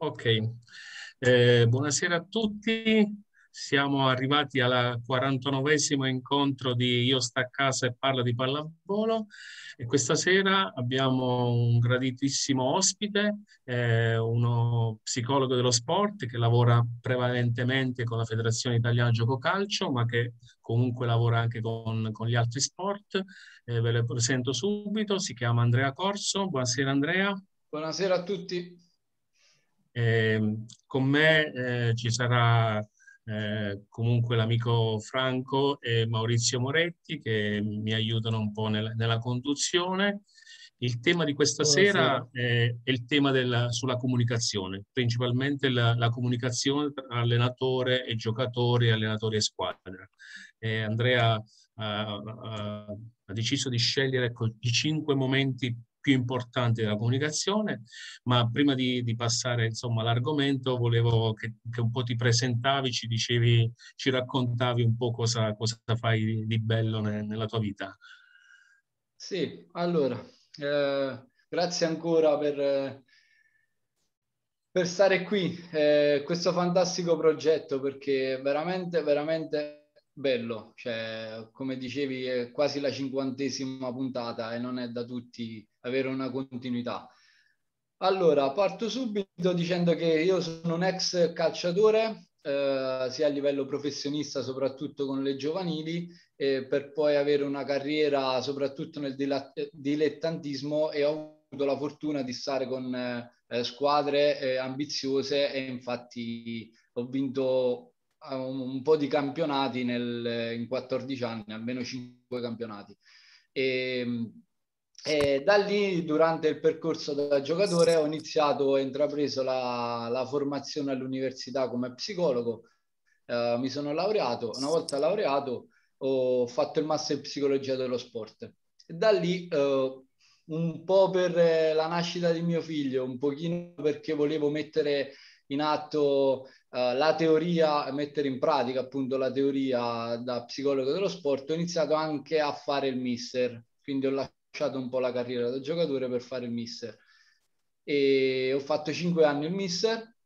Ok, eh, buonasera a tutti. Siamo arrivati al 49esimo incontro di Io sta a casa e parla di pallavolo e questa sera abbiamo un graditissimo ospite, eh, uno psicologo dello sport che lavora prevalentemente con la Federazione Italiana Gioco Calcio, ma che comunque lavora anche con, con gli altri sport. Eh, ve lo presento subito, si chiama Andrea Corso. Buonasera Andrea. Buonasera a tutti. Eh, con me eh, ci sarà eh, comunque l'amico Franco e Maurizio Moretti che mi aiutano un po' nella, nella conduzione. Il tema di questa Buonasera. sera è, è, il tema della, sulla comunicazione, principalmente la, la, comunicazione tra allenatore e giocatori, allenatori e squadra. Eh, Andrea ha, ha, ha, deciso di scegliere ecco, i cinque momenti più importanti della comunicazione, ma prima di, di passare insomma, all'argomento volevo che, che, un po' ti presentavi, ci dicevi, ci raccontavi un po' cosa, cosa fai di, bello ne, nella tua vita. Sì, allora, eh, grazie ancora per, per stare qui, eh, questo fantastico progetto perché veramente, veramente bello, cioè, come dicevi è quasi la cinquantesima puntata e non è da tutti avere una continuità. Allora, parto subito dicendo che io sono un ex calciatore, eh, sia a livello professionista, soprattutto con le giovanili, eh, per poi avere una carriera soprattutto nel dilettantismo e ho avuto la fortuna di stare con eh, squadre eh, ambiziose e infatti ho vinto un, un po' di campionati nel, in 14 anni, almeno 5 campionati. E, e da lì, durante il percorso da giocatore, ho iniziato, ho intrapreso la, la formazione all'università come psicologo. Uh, mi sono laureato, una volta laureato ho fatto il master in psicologia dello sport. E da lì, uh, un po' per la nascita di mio figlio, un pochino perché volevo mettere in atto uh, la teoria, mettere in pratica appunto la teoria da psicologo dello sport, ho iniziato anche a fare il mister, quindi ho lasciato un po' la carriera da giocatore per fare il mister. E ho fatto cinque anni il mister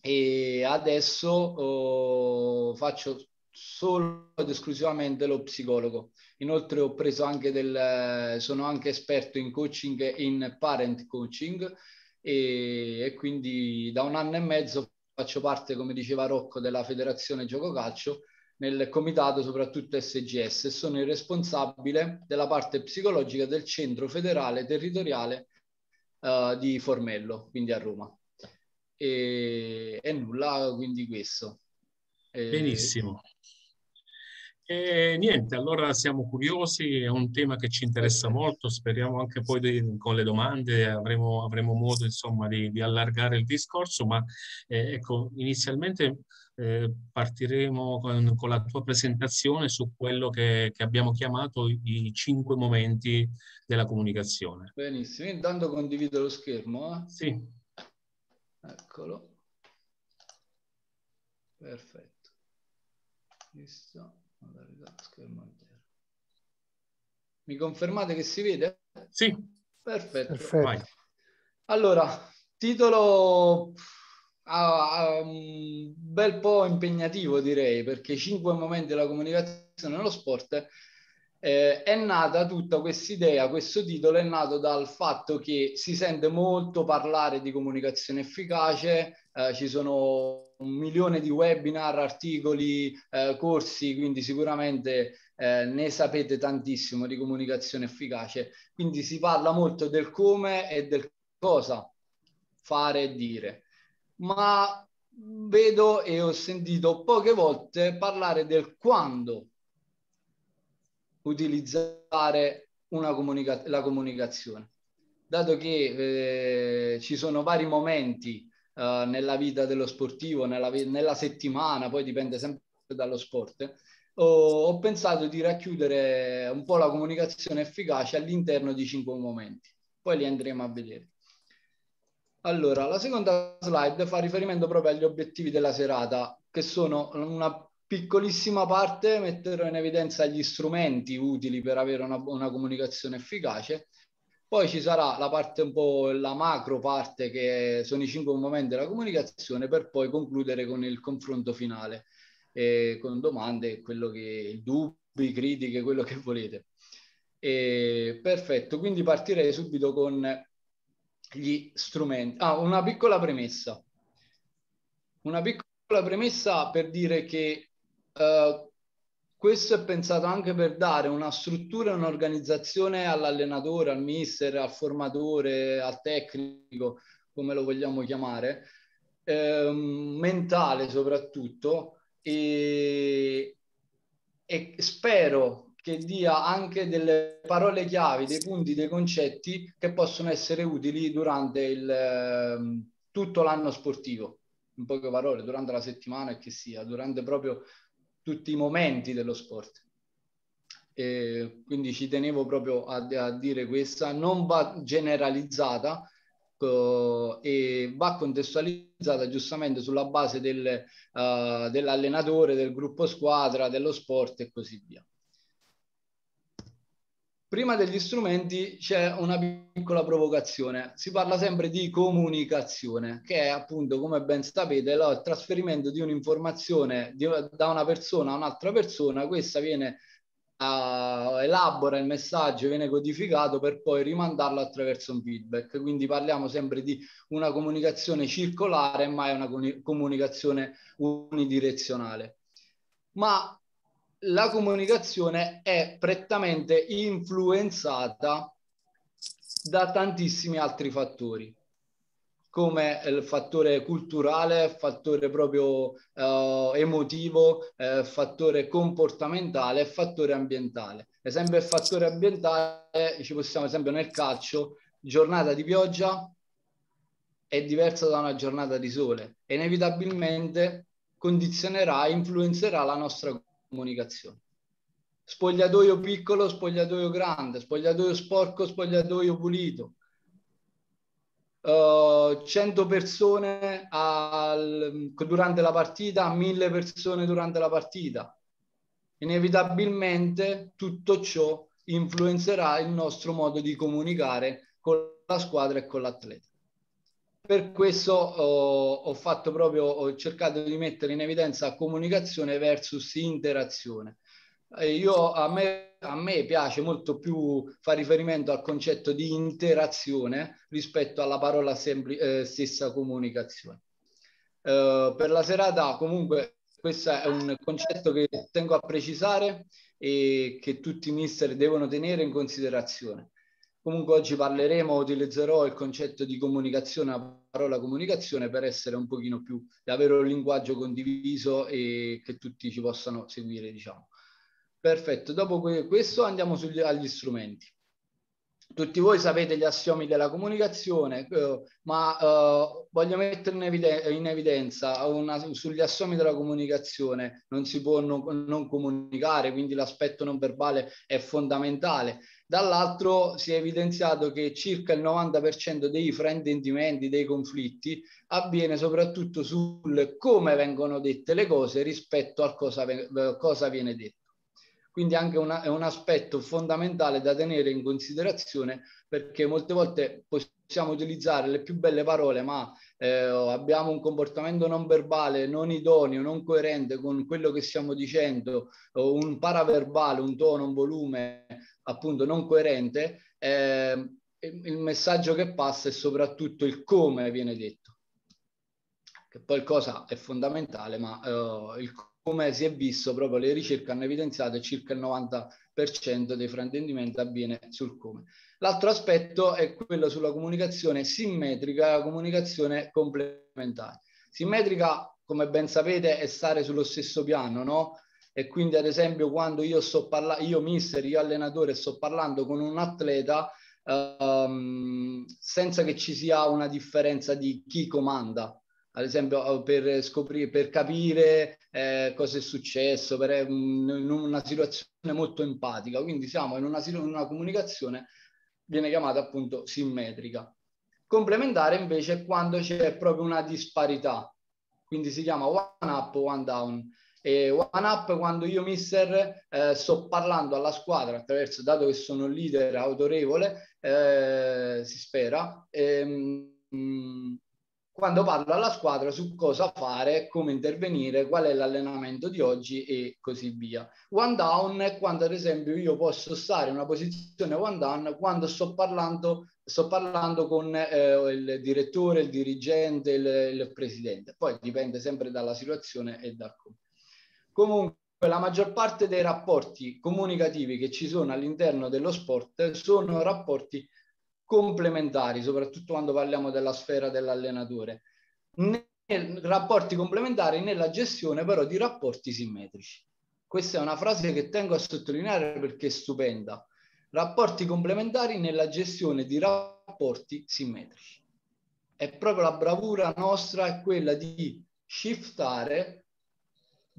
e adesso oh, faccio solo ed esclusivamente lo psicologo. Inoltre ho preso anche del, sono anche esperto in coaching e in parent coaching e, e quindi da un anno e mezzo faccio parte, come diceva Rocco, della Federazione Gioco Calcio nel comitato soprattutto SGS e sono il responsabile della parte psicologica del centro federale territoriale uh, di Formello, quindi a Roma. E, e nulla, quindi questo. Benissimo. E niente, allora siamo curiosi, è un tema che ci interessa molto, speriamo anche poi di, con le domande avremo, avremo modo insomma di, di, allargare il discorso, ma eh, ecco, inizialmente eh, partiremo con, con, la tua presentazione su quello che, che, abbiamo chiamato i cinque momenti della comunicazione. Benissimo, intanto condivido lo schermo. Eh? Sì. Eccolo. Perfetto. Visto schermo intero. Mi confermate che si vede? Sì. Perfetto. Perfetto. Allora, titolo uh, un bel po' impegnativo direi, perché cinque momenti della comunicazione nello sport eh, è nata tutta questa idea, questo titolo è nato dal fatto che si sente molto parlare di comunicazione efficace, eh, ci sono un milione di webinar, articoli, eh, corsi, quindi sicuramente eh, ne sapete tantissimo di comunicazione efficace. Quindi si parla molto del come e del cosa fare e dire. Ma vedo e ho sentito poche volte parlare del quando utilizzare comunica- la comunicazione. Dato che eh, ci sono vari momenti uh, nella vita dello sportivo, nella, nella, settimana, poi dipende sempre dallo sport, ho, ho pensato di racchiudere un po' la comunicazione efficace all'interno di cinque momenti. Poi li andremo a vedere. Allora, la seconda slide fa riferimento proprio agli obiettivi della serata, che sono una piccolissima parte, metterò in evidenza gli strumenti utili per avere una, una comunicazione efficace Poi ci sarà la parte un po' la macro parte che sono i cinque momenti della comunicazione per poi concludere con il confronto finale eh, con domande, quello che dubbi, critiche, quello che volete. E, perfetto, quindi partirei subito con gli strumenti. Ah, una piccola premessa. Una piccola premessa per dire che uh, questo è pensato anche per dare una struttura e un'organizzazione all'allenatore, al mister, al formatore, al tecnico, come lo vogliamo chiamare, ehm, mentale soprattutto, e, e spero che dia anche delle parole chiavi, dei punti, dei concetti che possono essere utili durante il, ehm, tutto l'anno sportivo. In poche parole, durante la settimana e che sia, durante proprio tutti i momenti dello sport. E quindi ci tenevo proprio a, a dire questa, non va generalizzata, e va contestualizzata giustamente sulla base del, uh, dell'allenatore, del gruppo squadra, dello sport e così via. Prima degli strumenti c'è una piccola provocazione. Si parla sempre di comunicazione, che è appunto, come ben sapete, il trasferimento di un'informazione da una persona a un'altra persona. Questa viene uh, elabora il messaggio, viene codificato per poi rimandarlo attraverso un feedback. Quindi parliamo sempre di una comunicazione circolare, ma è una comunicazione unidirezionale. Ma la comunicazione è prettamente influenzata da tantissimi altri fattori come il fattore culturale, fattore proprio uh, emotivo, eh, fattore comportamentale e fattore ambientale. Esempio il fattore ambientale, ci possiamo esempio nel calcio, giornata di pioggia è diversa da una giornata di sole, inevitabilmente condizionerà, influenzerà la nostra comunicazione. Spogliatoio piccolo, spogliatoio grande, spogliatoio sporco, spogliatoio pulito, 100 eh, persone al, durante la partita, 1000 persone durante la partita. Inevitabilmente tutto ciò influenzerà il nostro modo di comunicare con la squadra e con l'atleta. Per questo ho, ho fatto proprio, ho cercato di mettere in evidenza comunicazione versus interazione. Io, a, me, a me piace molto più fare riferimento al concetto di interazione rispetto alla parola sempli- eh, stessa comunicazione. Eh, per la serata comunque questo è un concetto che tengo a precisare e che tutti i mister devono tenere in considerazione. Comunque oggi parleremo, utilizzerò il concetto di comunicazione, la parola comunicazione per essere un pochino più, avere un linguaggio condiviso e che tutti ci possano seguire, diciamo. Perfetto, dopo questo andiamo sugli, agli strumenti. Tutti voi sapete gli assiomi della comunicazione, eh, ma eh, voglio mettere in, eviden- in evidenza una, sugli assiomi della comunicazione non si può non, non comunicare, quindi l'aspetto non verbale è fondamentale. Dall'altro si è evidenziato che circa il 90% dei fraintendimenti, dei conflitti, avviene soprattutto sul come vengono dette le cose rispetto a cosa, cosa viene detto. Quindi anche una, è un aspetto fondamentale da tenere in considerazione perché molte volte possiamo utilizzare le più belle parole, ma eh, abbiamo un comportamento non verbale, non idoneo, non coerente con quello che stiamo dicendo, un paraverbale, un tono, un volume appunto non coerente, eh, il messaggio che passa è soprattutto il come viene detto. Che poi cosa è fondamentale, ma eh, il come si è visto, proprio le ricerche hanno evidenziato circa il 90% dei fraintendimenti avviene sul come. L'altro aspetto è quello sulla comunicazione simmetrica e la comunicazione complementare. Simmetrica, come ben sapete, è stare sullo stesso piano, no? E quindi, ad esempio, quando io sto parlando, io mister, io allenatore, sto parlando con un atleta, um, senza che ci sia una differenza di chi comanda, ad esempio per scoprire, per capire eh, cosa è successo, per un, in una situazione molto empatica. Quindi siamo in una, in una comunicazione, viene chiamata appunto simmetrica. Complementare invece è quando c'è proprio una disparità, quindi si chiama one up, one down. E one up quando io mister eh, sto parlando alla squadra attraverso, dato che sono leader autorevole, eh, si spera, ehm, quando parlo alla squadra su cosa fare, come intervenire, qual è l'allenamento di oggi e così via. One down è quando ad esempio io posso stare in una posizione one down quando sto parlando, sto parlando con eh, il direttore, il dirigente, il, il, presidente. Poi dipende sempre dalla situazione e da come. Comunque la maggior parte dei rapporti comunicativi che ci sono all'interno dello sport sono rapporti complementari, soprattutto quando parliamo della sfera dell'allenatore. Rapporti complementari nella gestione però di rapporti simmetrici. Questa è una frase che tengo a sottolineare perché è stupenda. Rapporti complementari nella gestione di rapporti simmetrici. È proprio la bravura nostra quella di shiftare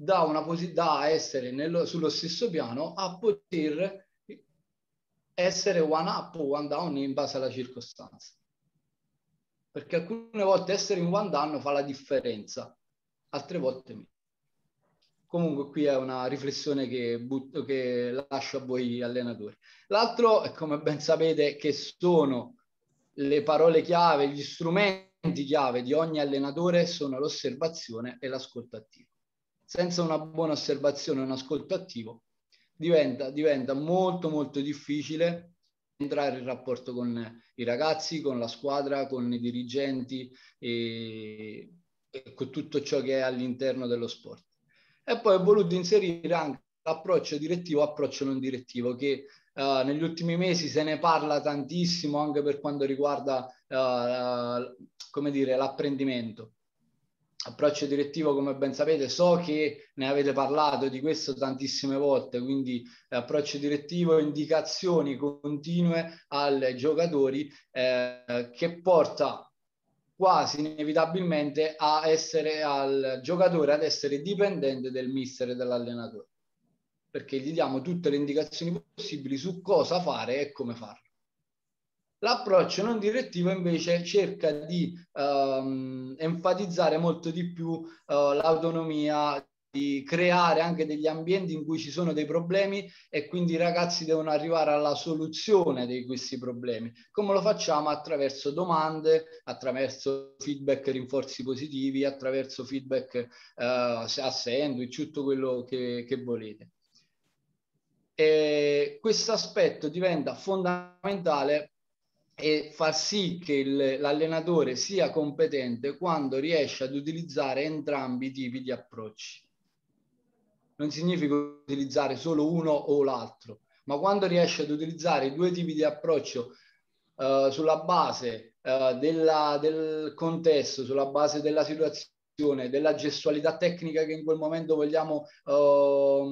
da, una da essere nello, sullo stesso piano a poter essere one up o one down in base alla circostanza. Perché alcune volte essere in one down fa la differenza, altre volte meno. Comunque qui è una riflessione che, butto, che lascio a voi allenatori. L'altro, come ben sapete, che sono le parole chiave, gli strumenti chiave di ogni allenatore sono l'osservazione e l'ascolto attivo. Senza una buona osservazione un ascolto attivo diventa, diventa molto molto difficile entrare in rapporto con i ragazzi, con la squadra, con i dirigenti e, e con tutto ciò che è all'interno dello sport. E poi ho voluto inserire anche l'approccio direttivo, approccio non direttivo, che uh, negli ultimi mesi se ne parla tantissimo anche per quanto riguarda uh, come dire, l'apprendimento approccio direttivo, come ben sapete, so che ne avete parlato di questo tantissime volte, quindi approccio direttivo, indicazioni continue ai giocatori eh, che porta quasi inevitabilmente a essere al giocatore ad essere dipendente del mister e dell'allenatore perché gli diamo tutte le indicazioni possibili su cosa fare e come farlo. L'approccio non direttivo invece cerca di um, enfatizzare molto di più uh, l'autonomia, di creare anche degli ambienti in cui ci sono dei problemi e quindi i ragazzi devono arrivare alla soluzione di questi problemi. Come lo facciamo? Attraverso domande, attraverso feedback rinforzi positivi, attraverso feedback uh, a sandwich, tutto quello che, che volete. questo aspetto diventa fondamentale e far sì che l'allenatore sia competente quando riesce ad utilizzare entrambi i tipi di approcci. Non significa utilizzare solo uno o l'altro, ma quando riesce ad utilizzare i due tipi di approccio uh, sulla base uh, della, del contesto, sulla base della situazione, della gestualità tecnica che in quel momento vogliamo uh,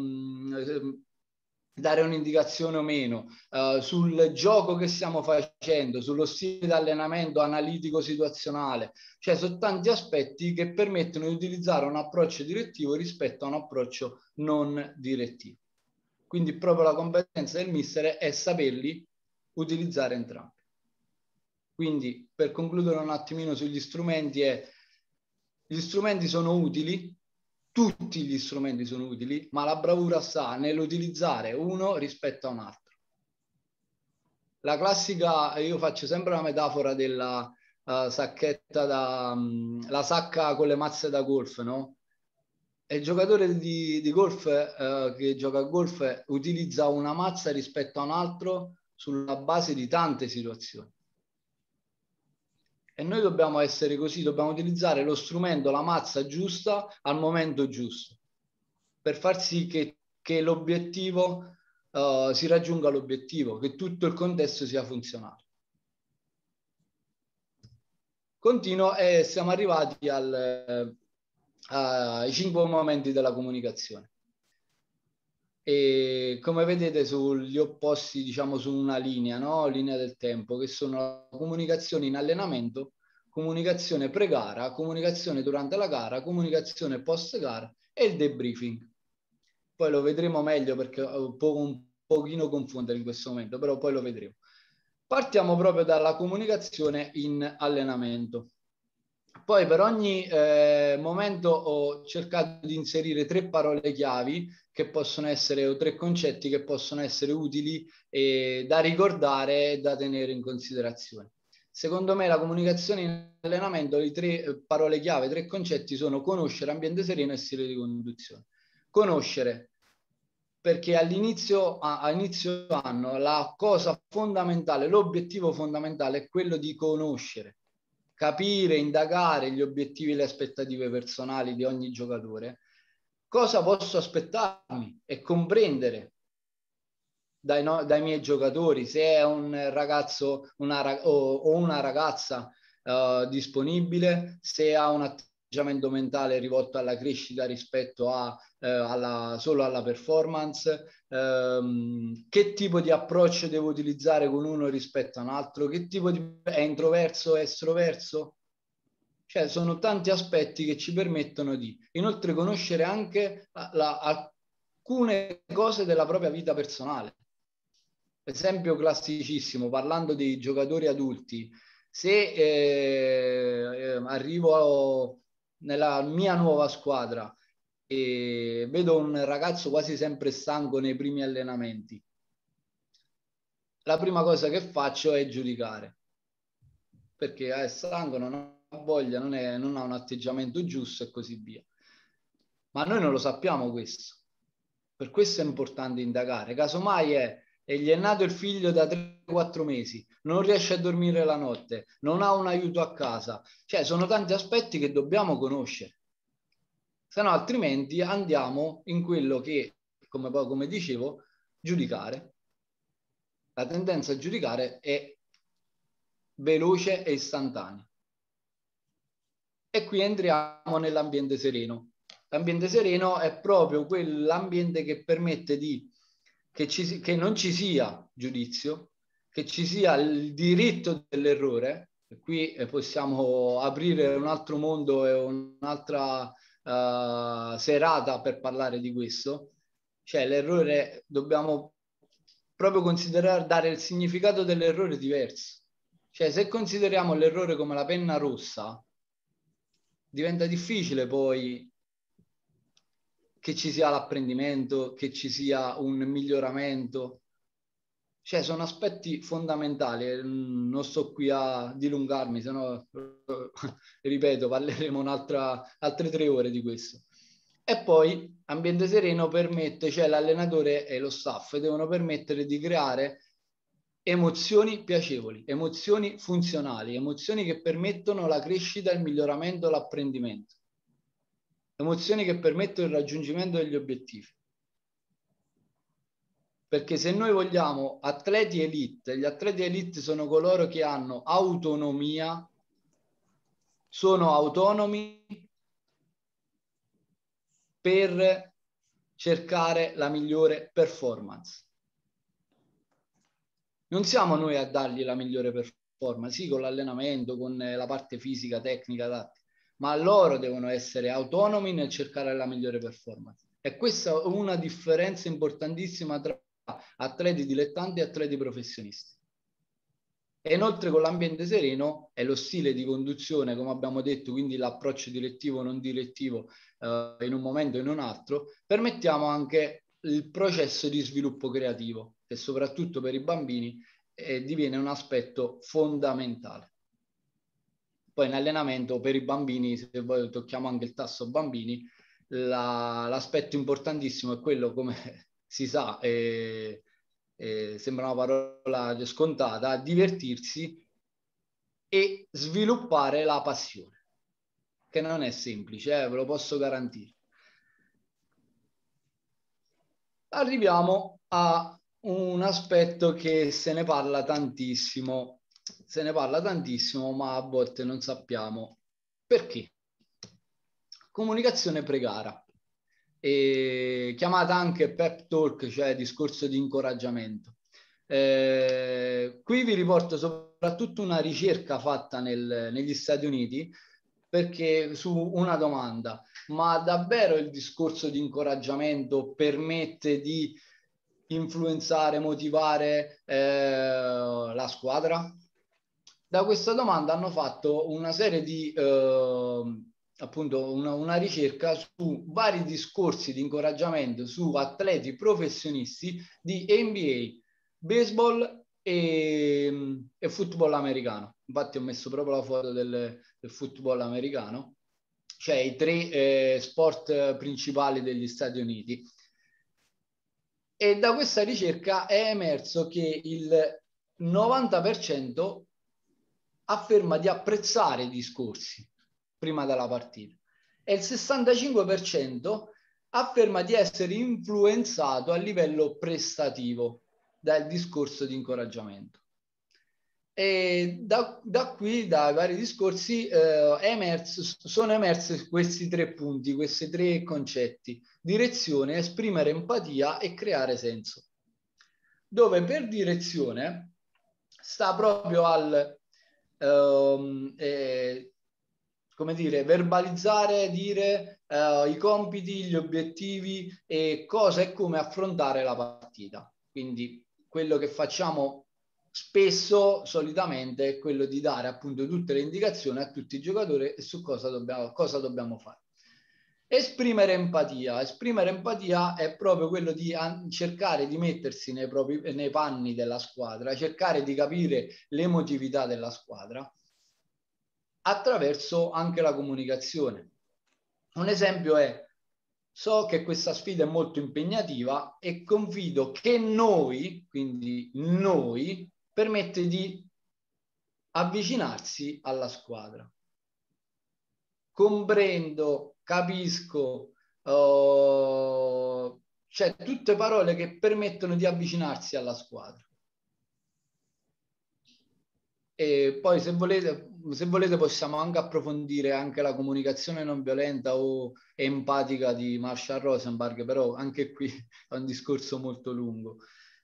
dare un'indicazione o meno uh, sul gioco che stiamo facendo, sullo stile di allenamento analitico situazionale, cioè sono tanti aspetti che permettono di utilizzare un approccio direttivo rispetto a un approccio non direttivo. Quindi proprio la competenza del mister è saperli utilizzare entrambi. Quindi per concludere un attimino sugli strumenti è gli strumenti sono utili tutti gli strumenti sono utili, ma la bravura sta nell'utilizzare uno rispetto a un altro. La classica, io faccio sempre la metafora della uh, sacchetta da, um, la sacca con le mazze da golf, no? Il giocatore di, di golf uh, che gioca a golf utilizza una mazza rispetto a un altro sulla base di tante situazioni. E noi dobbiamo essere così, dobbiamo utilizzare lo strumento, la mazza giusta al momento giusto, per far sì che, che l'obiettivo uh, si raggiunga l'obiettivo, che tutto il contesto sia funzionale. Continuo e siamo arrivati al, uh, ai cinque momenti della comunicazione. E come vedete sugli opposti, diciamo su una linea, no? linea del tempo, che sono comunicazione in allenamento, comunicazione pre-gara, comunicazione durante la gara, comunicazione post-gara e il debriefing. Poi lo vedremo meglio perché può un pochino confondere in questo momento, però poi lo vedremo. Partiamo proprio dalla comunicazione in allenamento. Poi per ogni eh, momento ho cercato di inserire tre parole chiavi che possono essere o tre concetti che possono essere utili e da ricordare e da tenere in considerazione. Secondo me la comunicazione in allenamento, le tre eh, parole chiave, tre concetti sono conoscere, ambiente sereno e stile di conduzione. Conoscere, perché all'inizio a, inizio anno la cosa fondamentale, l'obiettivo fondamentale è quello di conoscere, capire, indagare gli obiettivi e le aspettative personali di ogni giocatore, cosa posso aspettarmi e comprendere dai, no, dai miei giocatori, se è un ragazzo una, o, o, una ragazza uh, disponibile, se ha un atteggiamento mentale rivolto alla crescita rispetto a, uh, alla, solo alla performance, um, che tipo di approccio devo utilizzare con uno rispetto a un altro, che tipo di è introverso estroverso. Cioè, sono tanti aspetti che ci permettono di inoltre conoscere anche la, la, alcune cose della propria vita personale. Esempio classicissimo, parlando dei giocatori adulti, se eh, eh, arrivo nella mia nuova squadra e vedo un ragazzo quasi sempre stanco nei primi allenamenti, la prima cosa che faccio è giudicare, perché è stanco, non voglia, non, è, non ha un atteggiamento giusto e così via. Ma noi non lo sappiamo questo. Per questo è importante indagare. Casomai è e gli è nato il figlio da 3-4 mesi, non riesce a dormire la notte, non ha un aiuto a casa. Cioè, sono tanti aspetti che dobbiamo conoscere. Se no, altrimenti andiamo in quello che, come, come dicevo, giudicare. La tendenza a giudicare è veloce e istantanea. E qui entriamo nell'ambiente sereno. L'ambiente sereno è proprio quell'ambiente che permette di che, ci, che non ci sia giudizio, che ci sia il diritto dell'errore. Qui eh, possiamo aprire un altro mondo e un'altra uh, serata per parlare di questo. Cioè l'errore dobbiamo proprio considerare, dare il significato dell'errore diverso. Cioè se consideriamo l'errore come la penna rossa, diventa difficile poi che ci sia l'apprendimento, che ci sia un miglioramento. Cioè, sono aspetti fondamentali. Eh, non sto qui a dilungarmi, se no, ripeto, parleremo altre tre ore di questo. E poi ambiente sereno permette, cioè l'allenatore e lo staff devono permettere di creare emozioni piacevoli, emozioni funzionali, emozioni che permettono la crescita, il miglioramento, l'apprendimento emozioni che permettono il raggiungimento degli obiettivi. Perché se noi vogliamo atleti elite, gli atleti elite sono coloro che hanno autonomia, sono autonomi per cercare la migliore performance. Non siamo noi a dargli la migliore performance, sì, con l'allenamento, con la parte fisica, tecnica, adatta ma loro devono essere autonomi nel cercare la migliore performance. E questa è una differenza importantissima tra atleti dilettanti e atleti professionisti. E inoltre con l'ambiente sereno è lo stile di conduzione, come abbiamo detto, quindi l'approccio direttivo o non direttivo eh, in un momento o in un altro, permettiamo anche il processo di sviluppo creativo, che soprattutto per i bambini eh, diviene un aspetto fondamentale. Poi in allenamento per i bambini, se voi tocchiamo anche il tasso bambini, la, l'aspetto importantissimo è quello, come si sa, e, e sembra una parola scontata, divertirsi e sviluppare la passione, che non è semplice, eh, ve lo posso garantire. Arriviamo a un aspetto che se ne parla tantissimo se ne parla tantissimo, ma a volte non sappiamo perché. Comunicazione pregara, chiamata anche pep talk, cioè discorso di incoraggiamento. Eh, qui vi riporto soprattutto una ricerca fatta nel, negli Stati Uniti perché su una domanda, ma davvero il discorso di incoraggiamento permette di influenzare, motivare eh, la squadra? da questa domanda hanno fatto una serie di, eh, appunto, una, una, ricerca su vari discorsi di incoraggiamento su atleti professionisti di NBA, baseball e, e football americano. Infatti ho messo proprio la foto del, del football americano, cioè i tre eh, sport principali degli Stati Uniti. E da questa ricerca è emerso che il 90% afferma di apprezzare i discorsi prima della partita e il 65% afferma di essere influenzato a livello prestativo dal discorso di incoraggiamento. E da, da qui, dai vari discorsi, eh, emerso, sono emersi questi tre punti, questi tre concetti. Direzione, esprimere empatia e creare senso. Dove per direzione sta proprio al ehm, eh, come dire, verbalizzare, dire eh, i compiti, gli obiettivi e cosa e come affrontare la partita. Quindi quello che facciamo spesso, solitamente, è quello di dare appunto tutte le indicazioni a tutti i giocatori su cosa dobbiamo, cosa dobbiamo fare. Esprimere empatia. Esprimere empatia è proprio quello di cercare di mettersi nei, propri, nei panni della squadra, cercare di capire l'emotività della squadra attraverso anche la comunicazione. Un esempio è, so che questa sfida è molto impegnativa e confido che noi, quindi noi, permette di avvicinarsi alla squadra. Comprendo capisco, uh, cioè tutte parole che permettono di avvicinarsi alla squadra. E poi se volete, se volete possiamo anche approfondire anche la comunicazione non violenta o empatica di Marshall Rosenberg, però anche qui è un discorso molto lungo.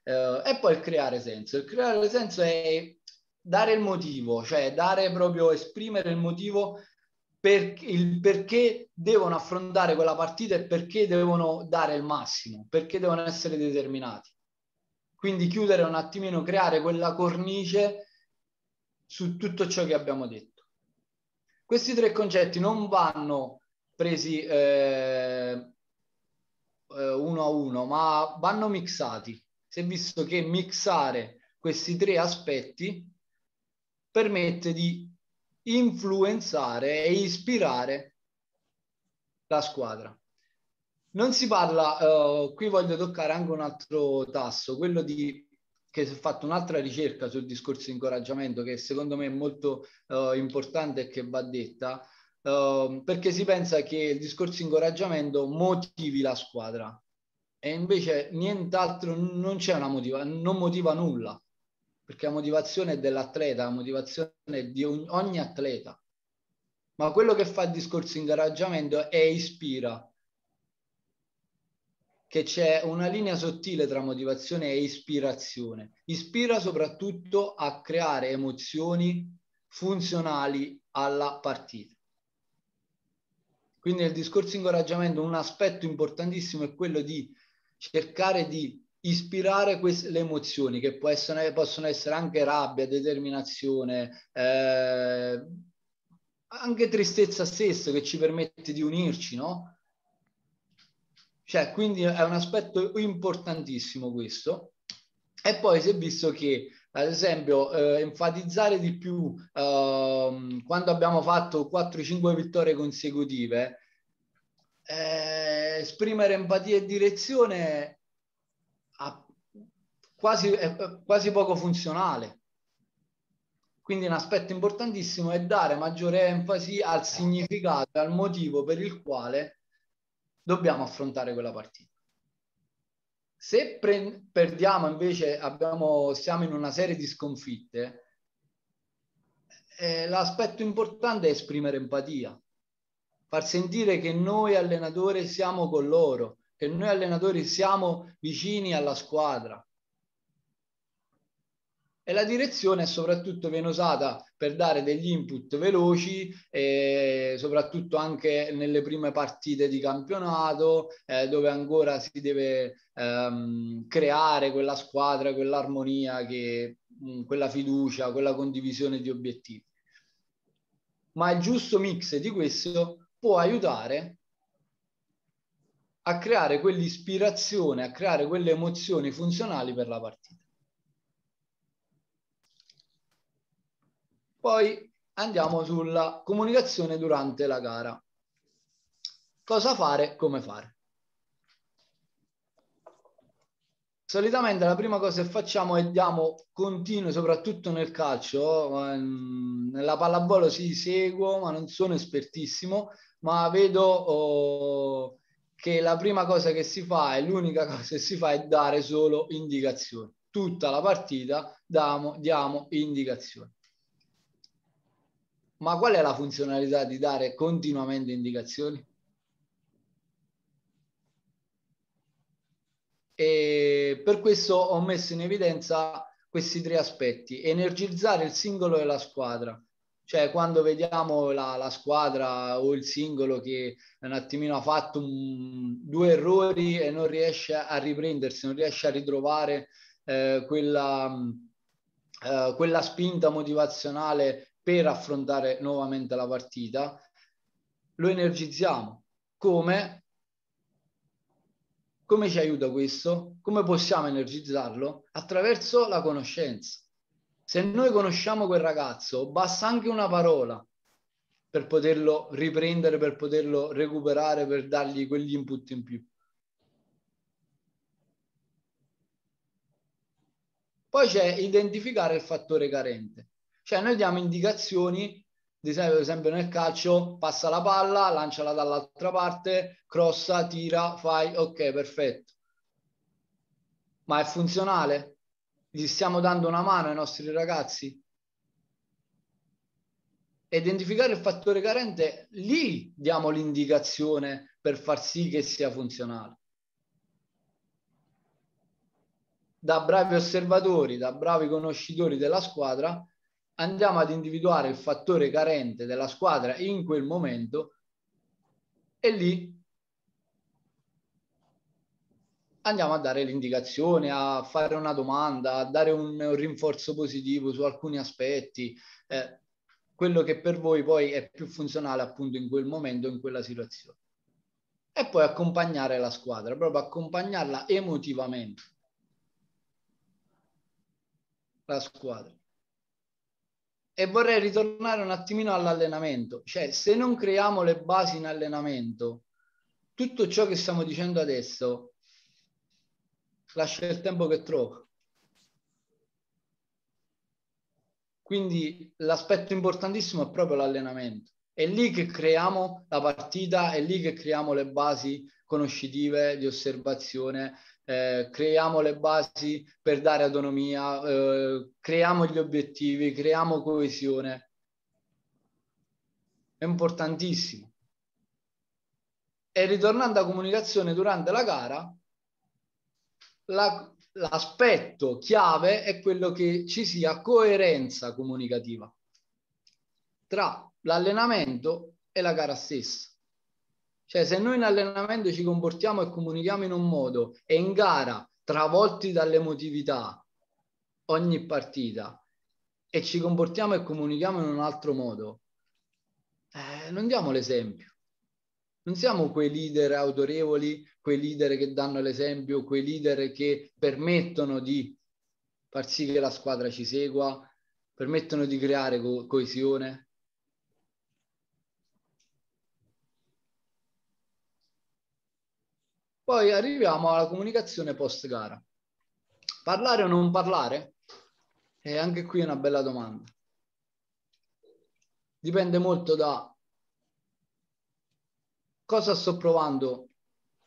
Uh, e poi il creare senso. Il creare senso è dare il motivo, cioè dare proprio, esprimere il motivo per, il perché devono affrontare quella partita e perché devono dare il massimo, perché devono essere determinati. Quindi chiudere un attimino, creare quella cornice su tutto ciò che abbiamo detto. Questi tre concetti non vanno presi eh, eh uno a uno, ma vanno mixati. Si è visto che mixare questi tre aspetti permette di influenzare e ispirare la squadra. Non si parla, uh, qui voglio toccare anche un altro tasso, quello di che si è fatto un'altra ricerca sul discorso di incoraggiamento che secondo me è molto uh, importante e che va detta, uh, perché si pensa che il discorso di incoraggiamento motivi la squadra e invece nient'altro, non c'è una motiva, non motiva nulla perché la motivazione è dell'atleta, la motivazione è di ogni atleta. Ma quello che fa il discorso di incoraggiamento è ispira, che c'è una linea sottile tra motivazione e ispirazione. Ispira soprattutto a creare emozioni funzionali alla partita. Quindi nel discorso di incoraggiamento un aspetto importantissimo è quello di cercare di ispirare queste, le emozioni che essere, possono essere anche rabbia, determinazione, eh, anche tristezza stessa che ci permette di unirci, no? Cioè, quindi è un aspetto importantissimo questo. E poi si è visto che, ad esempio, eh, enfatizzare di più eh, quando abbiamo fatto 4-5 vittorie consecutive, eh, esprimere empatia e direzione quasi, è quasi poco funzionale. Quindi un aspetto importantissimo è dare maggiore enfasi al significato e al motivo per il quale dobbiamo affrontare quella partita. Se pre- perdiamo invece, abbiamo, siamo in una serie di sconfitte, eh, l'aspetto importante è esprimere empatia, far sentire che noi allenatori siamo con loro, che noi allenatori siamo vicini alla squadra, e la direzione soprattutto viene usata per dare degli input veloci, e soprattutto anche nelle prime partite di campionato, eh, dove ancora si deve ehm, creare quella squadra, quell'armonia che mm, quella fiducia, quella condivisione di obiettivi. Ma il giusto mix di questo può aiutare a creare quell'ispirazione, a creare quelle emozioni funzionali per la partita. Poi andiamo sulla comunicazione durante la gara. Cosa fare, come fare. Solitamente la prima cosa che facciamo è diamo continuo, soprattutto nel calcio, ehm, nella pallavolo si seguo, ma non sono espertissimo, ma vedo oh, che la prima cosa che si fa e l'unica cosa che si fa è dare solo indicazioni. Tutta la partita diamo, diamo indicazioni. Ma qual è la funzionalità di dare continuamente indicazioni? E per questo ho messo in evidenza questi tre aspetti. Energizzare il singolo e la squadra. Cioè, quando vediamo la, la squadra o il singolo che un attimino ha fatto un, due errori e non riesce a riprendersi, non riesce a ritrovare eh, quella, eh, quella spinta motivazionale per affrontare nuovamente la partita, lo energizziamo. Come? Come ci aiuta questo? Come possiamo energizzarlo? Attraverso la conoscenza. Se noi conosciamo quel ragazzo, basta anche una parola per poterlo riprendere, per poterlo recuperare, per dargli quegli input in più. Poi c'è identificare il fattore carente. Cioè noi diamo indicazioni ad esempio nel calcio, passa la palla, lanciala dall'altra parte, crossa, tira, fai, ok, perfetto. Ma è funzionale? Gli stiamo dando una mano ai nostri ragazzi? Identificare il fattore carente, lì diamo l'indicazione per far sì che sia funzionale. Da bravi osservatori, da bravi conoscitori della squadra, andiamo ad individuare il fattore carente della squadra in quel momento e lì andiamo a dare l'indicazione, a fare una domanda, a dare un, rinforzo positivo su alcuni aspetti, eh, quello che per voi poi è più funzionale appunto in quel momento, in quella situazione. E poi accompagnare la squadra, proprio accompagnarla emotivamente. La squadra. E vorrei ritornare un attimino all'allenamento, cioè se non creiamo le basi in allenamento, tutto ciò che stiamo dicendo adesso lascia il tempo che trova. Quindi l'aspetto importantissimo è proprio l'allenamento. È lì che creiamo la partita, è lì che creiamo le basi conoscitive di osservazione, eh, creiamo le basi per dare autonomia, eh, creiamo gli obiettivi, creiamo coesione. È importantissimo. E ritornando alla comunicazione durante la gara, la, l'aspetto chiave è quello che ci sia coerenza comunicativa tra l'allenamento e la gara stessa. Cioè, se noi in allenamento ci comportiamo e comunichiamo in un modo e in gara, travolti dall'emotività, ogni partita, e ci comportiamo e comunichiamo in un altro modo, eh, non diamo l'esempio. Non siamo quei leader autorevoli, quei leader che danno l'esempio, quei leader che permettono di far sì che la squadra ci segua, permettono di creare co- coesione. Poi arriviamo alla comunicazione post gara. Parlare o non parlare? E anche qui è una bella domanda. Dipende molto da cosa sto provando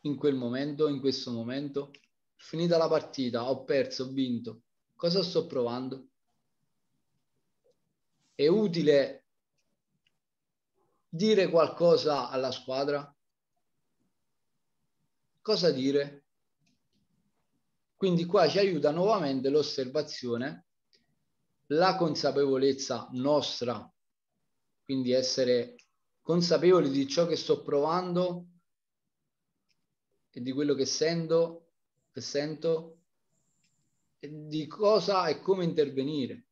in quel momento, in questo momento. Finita la partita, ho perso, ho vinto. Cosa sto provando? È utile dire qualcosa alla squadra? Cosa dire? Quindi qua ci aiuta nuovamente l'osservazione, la consapevolezza nostra, quindi essere consapevoli di ciò che sto provando e di quello che sento, che sento di cosa e come intervenire.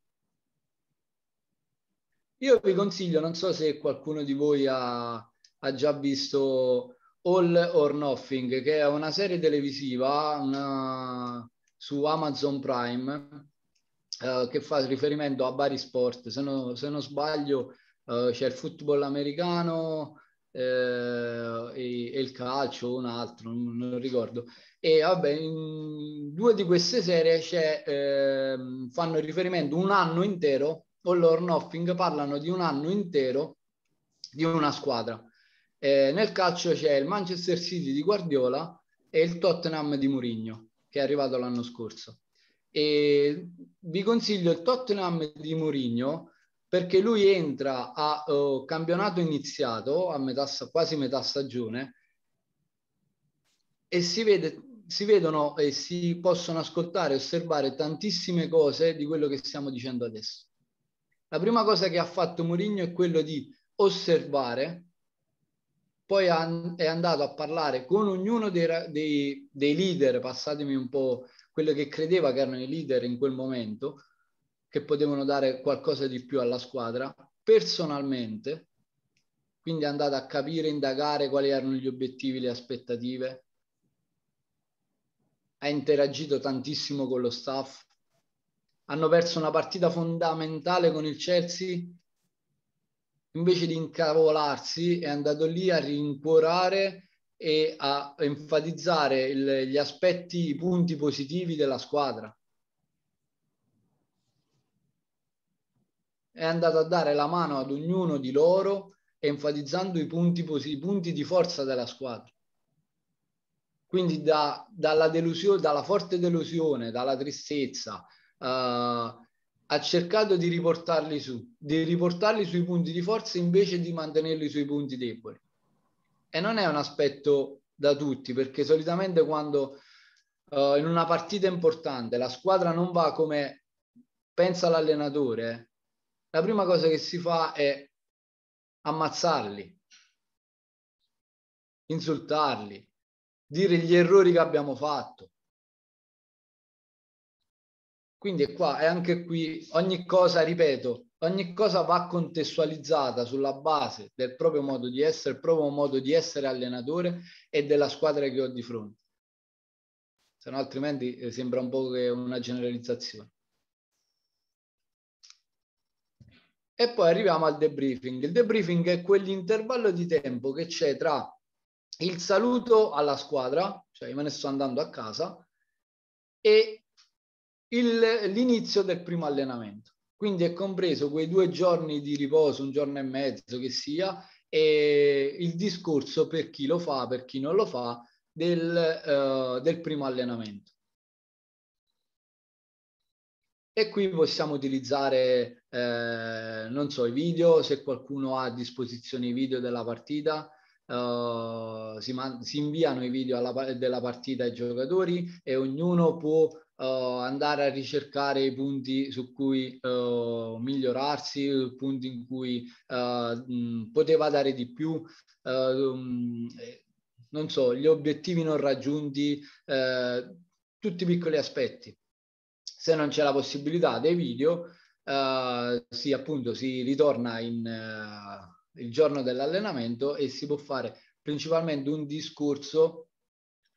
Io vi consiglio, non so se qualcuno di voi ha, ha già visto All or Nothing, che è una serie televisiva una, su Amazon Prime uh, che fa riferimento a vari sport. Se, no, se non sbaglio, uh, c'è il football americano uh, e, e, il calcio, un altro, non, non ricordo. E vabbè, in due di queste serie ehm, fanno riferimento un anno intero, All or Nothing parlano di un anno intero di una squadra. Eh, nel calcio c'è il Manchester City di Guardiola e il Tottenham di Mourinho, che è arrivato l'anno scorso. E vi consiglio il Tottenham di Mourinho perché lui entra a uh, campionato iniziato, a metà, quasi metà stagione, e si, vede, si vedono e si possono ascoltare e osservare tantissime cose di quello che stiamo dicendo adesso. La prima cosa che ha fatto Mourinho è quello di osservare, poi è andato a parlare con ognuno dei, dei, dei leader, passatemi un po' quello che credeva che erano i leader in quel momento, che potevano dare qualcosa di più alla squadra, personalmente, quindi è andato a capire, indagare quali erano gli obiettivi, le aspettative, ha interagito tantissimo con lo staff, hanno perso una partita fondamentale con il Chelsea, invece di incavolarsi è andato lì a rincuorare e a enfatizzare il, gli aspetti, i punti positivi della squadra. È andato a dare la mano ad ognuno di loro enfatizzando i punti, i punti di forza della squadra. Quindi da, dalla, delusione, dalla forte delusione, dalla tristezza, uh, ha cercato di riportarli su, di riportarli sui punti di forza invece di mantenerli sui punti deboli e non è un aspetto da tutti perché solitamente quando uh, in una partita importante la squadra non va come pensa l'allenatore, la prima cosa che si fa è ammazzarli, insultarli, dire gli errori che abbiamo fatto. Quindi è qua, è anche qui, ogni cosa, ripeto, ogni cosa va contestualizzata sulla base del proprio modo di essere, il proprio modo di essere allenatore e della squadra che ho di fronte. Se no altrimenti eh, sembra un po' che una generalizzazione. E poi arriviamo al debriefing. Il debriefing è quell'intervallo di tempo che c'è tra il saluto alla squadra, cioè io me ne sto andando a casa, e il, l'inizio del primo allenamento. Quindi è compreso quei due giorni di riposo, un giorno e mezzo che sia, e il discorso per chi lo fa, per chi non lo fa, del, uh, del primo allenamento. E qui possiamo utilizzare, eh, non so, i video, se qualcuno ha a disposizione i video della partita, uh, si, man- si, inviano i video alla, della partita ai giocatori e ognuno può uh, andare a ricercare i punti su cui uh, migliorarsi, i punti in cui mh, poteva dare di più. Um, non so, gli obiettivi non raggiunti, tutti piccoli aspetti. Se non c'è la possibilità dei video, Uh, si appunto si ritorna in, uh, il giorno dell'allenamento e si può fare principalmente un discorso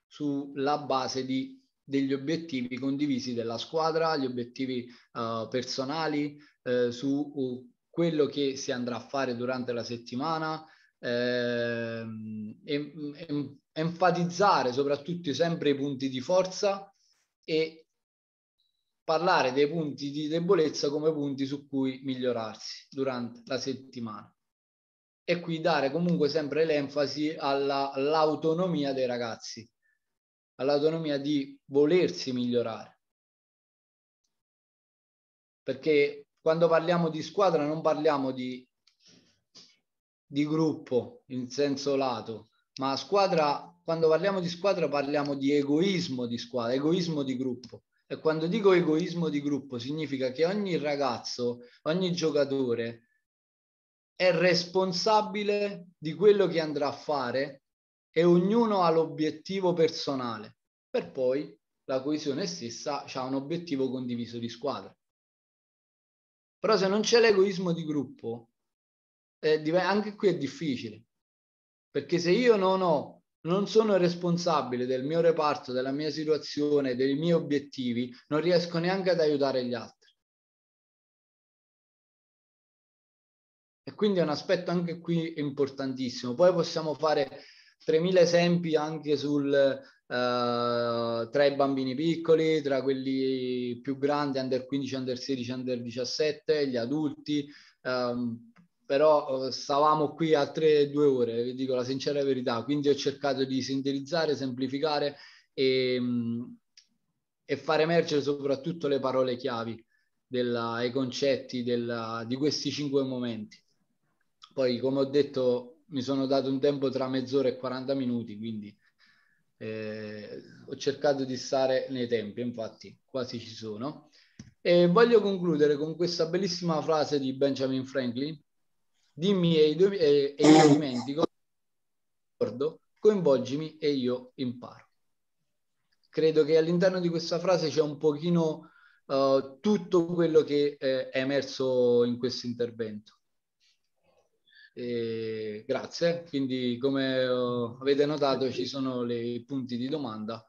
sulla base di, degli obiettivi condivisi della squadra, gli obiettivi uh, personali, uh, su uh, quello che si andrà a fare durante la settimana, eh, em, enfatizzare soprattutto sempre i punti di forza e parlare dei punti di debolezza come punti su cui migliorarsi durante la settimana. E qui dare comunque sempre l'enfasi alla, all'autonomia dei ragazzi, all'autonomia di volersi migliorare. Perché quando parliamo di squadra non parliamo di, di gruppo in senso lato, ma squadra, quando parliamo di squadra parliamo di egoismo di squadra, egoismo di gruppo. E quando dico egoismo di gruppo significa che ogni ragazzo, ogni giocatore è responsabile di quello che andrà a fare e ognuno ha l'obiettivo personale per poi la coesione stessa ha un obiettivo condiviso di squadra. Però se non c'è l'egoismo di gruppo, eh, anche qui è difficile, perché se io non ho, non sono responsabile del mio reparto, della mia situazione, dei miei obiettivi, non riesco neanche ad aiutare gli altri. E quindi è un aspetto anche qui importantissimo. Poi possiamo fare 3.000 esempi anche sul, uh, tra i bambini piccoli, tra quelli più grandi, under 15, under 16, under 17, gli adulti. Um, però uh, stavamo qui altre due ore, vi dico la sincera verità, quindi ho cercato di sintetizzare, semplificare e, um, e far emergere soprattutto le parole chiavi della, i concetti della, di questi cinque momenti. Poi, come ho detto, mi sono dato un tempo tra mezz'ora e 40 minuti, quindi eh, ho cercato di stare nei tempi, infatti quasi ci sono. E voglio concludere con questa bellissima frase di Benjamin Franklin. Dimmi e, e, e io dimentico, coinvolgimi e io imparo. Credo che all'interno di questa frase c'è un pochino uh, tutto quello che eh, è emerso in questo intervento. E grazie, quindi come uh, avete notato ci sono i punti di domanda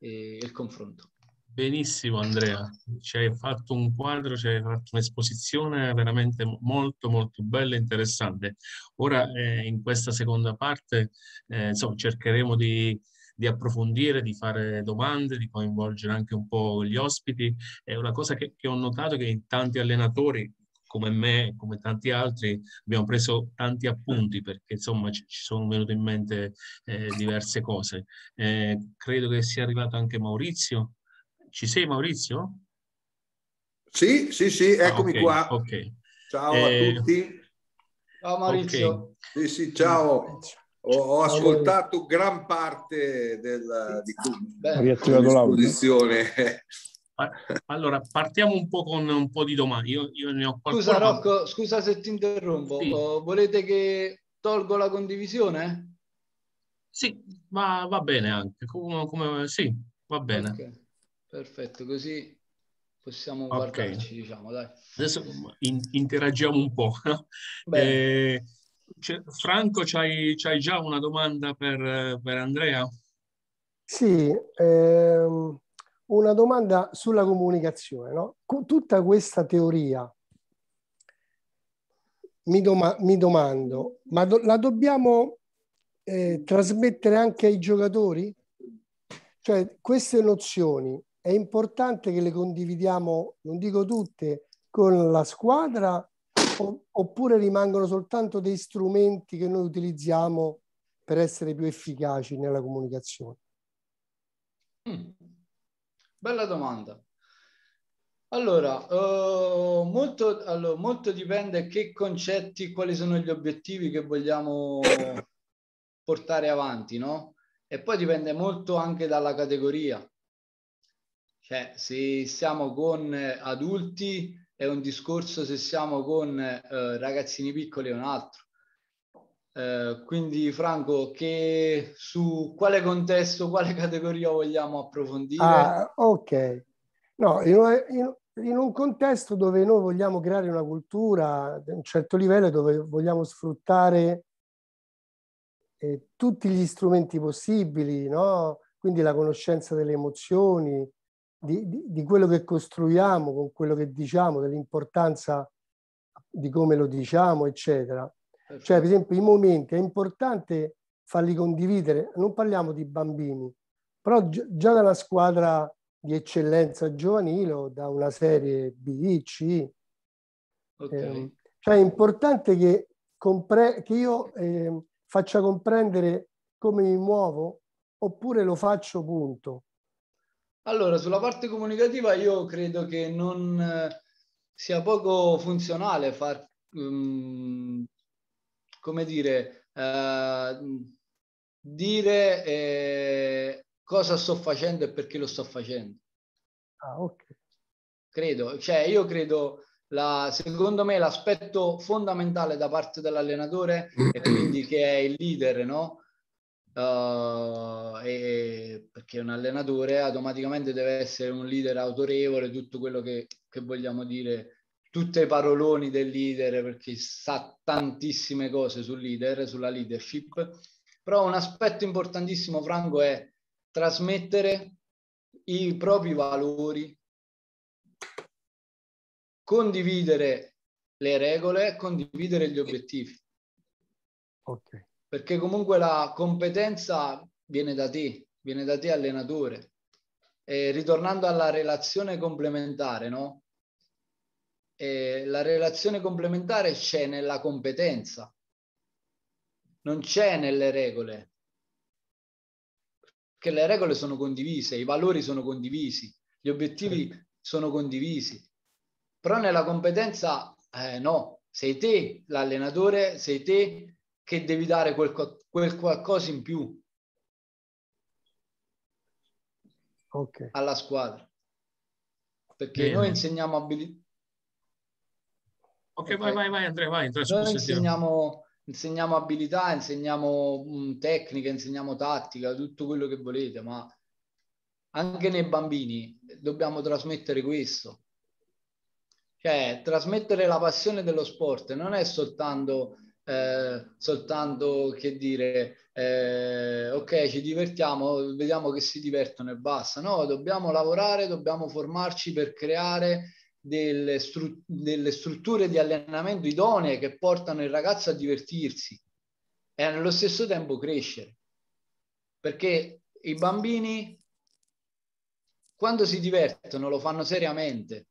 e il confronto. Benissimo Andrea, ci hai fatto un quadro, ci hai fatto un'esposizione veramente molto molto bella e interessante. Ora eh, in questa seconda parte eh, insomma, cercheremo di, di, approfondire, di fare domande, di coinvolgere anche un po' gli ospiti. È una cosa che, che ho notato che in tanti allenatori come me, come tanti altri, abbiamo preso tanti appunti perché insomma ci, ci sono venute in mente eh, diverse cose. Eh, credo che sia arrivato anche Maurizio. Ci sei Maurizio? Sì, sì, sì, ah, eccomi ah, okay, qua. Okay. Ciao eh, a tutti. Ciao Maurizio. Okay. Sì, sì, ciao. Ho, ho ascoltato gran parte del, di, dell'esposizione. Allora, partiamo un po' con un po' di domande. Io, io ne ho qualcuno... Scusa Rocco, scusa se ti interrompo. Sì. Oh, volete che tolgo la condivisione? Sì, va, va bene anche. Come, come, sì, va bene. Okay. Perfetto, così possiamo okay. guardarci, diciamo, dai. Adesso in, interagiamo un po'. Eh, Franco, c'hai, c'hai, già una domanda per, per Andrea? Sì, ehm una domanda sulla comunicazione. No? Tutta questa teoria, mi, doma- mi domando, ma do- la dobbiamo eh, trasmettere anche ai giocatori? Cioè, queste nozioni è importante che le condividiamo, non dico tutte, con la squadra oppure rimangono soltanto dei strumenti che noi utilizziamo per essere più efficaci nella comunicazione? Mm. Bella domanda. Allora, uh, molto, allora, molto dipende che concetti, quali sono gli obiettivi che vogliamo portare avanti, no? E poi dipende molto anche dalla categoria. Cioè, se siamo con adulti è un discorso, se siamo con uh, ragazzini piccoli è un altro. Eh, quindi Franco, che, su quale contesto, quale categoria vogliamo approfondire? Ah, ok. No, in, in, in, un contesto dove noi vogliamo creare una cultura di un certo livello, dove vogliamo sfruttare eh, tutti gli strumenti possibili, no? quindi la conoscenza delle emozioni, di, di, di quello che costruiamo con quello che diciamo, dell'importanza di come lo diciamo, eccetera cioè, per esempio, i momenti è importante farli condividere. Non parliamo di bambini, però già dalla squadra di eccellenza giovanile o da una serie B, C. Okay. Eh, cioè è importante che, compre- che io eh, faccia comprendere come mi muovo oppure lo faccio punto. Allora, sulla parte comunicativa io credo che non eh, sia poco funzionale far um, come dire, eh, dire eh, cosa sto facendo e perché lo sto facendo. Ah, ok. Credo, cioè io credo, la, secondo me l'aspetto fondamentale da parte dell'allenatore e quindi che è il leader, no? uh, e, perché un allenatore automaticamente deve essere un leader autorevole, tutto quello che, che vogliamo dire, tutte i paroloni del leader, perché sa tantissime cose sul leader, sulla leadership, però un aspetto importantissimo, Franco, è trasmettere i propri valori, condividere le regole, condividere gli obiettivi. Ok. Perché comunque la competenza viene da te, viene da te allenatore. E ritornando alla relazione complementare, no? E la relazione complementare c'è nella competenza, non c'è nelle regole. Che le regole sono condivise, i valori sono condivisi, gli obiettivi certo. sono condivisi. Però nella competenza eh, no, sei te l'allenatore, sei te che devi dare quel, quel qualcosa in più okay. alla squadra. Perché Bene. noi insegniamo abilità. Ok, vai, vai, vai Andrea, vai. Noi insegniamo, insegniamo abilità, insegniamo mh, mm, tecnica, insegniamo tattica, tutto quello che volete, ma anche nei bambini dobbiamo trasmettere questo. Cioè, trasmettere la passione dello sport non è soltanto, eh, soltanto che dire, eh, ok, ci divertiamo, vediamo che si divertono e basta. No, dobbiamo lavorare, dobbiamo formarci per creare delle, stru- delle strutture di allenamento idonee che portano il ragazzo a divertirsi e allo stesso tempo crescere. Perché i bambini, quando si divertono, lo fanno seriamente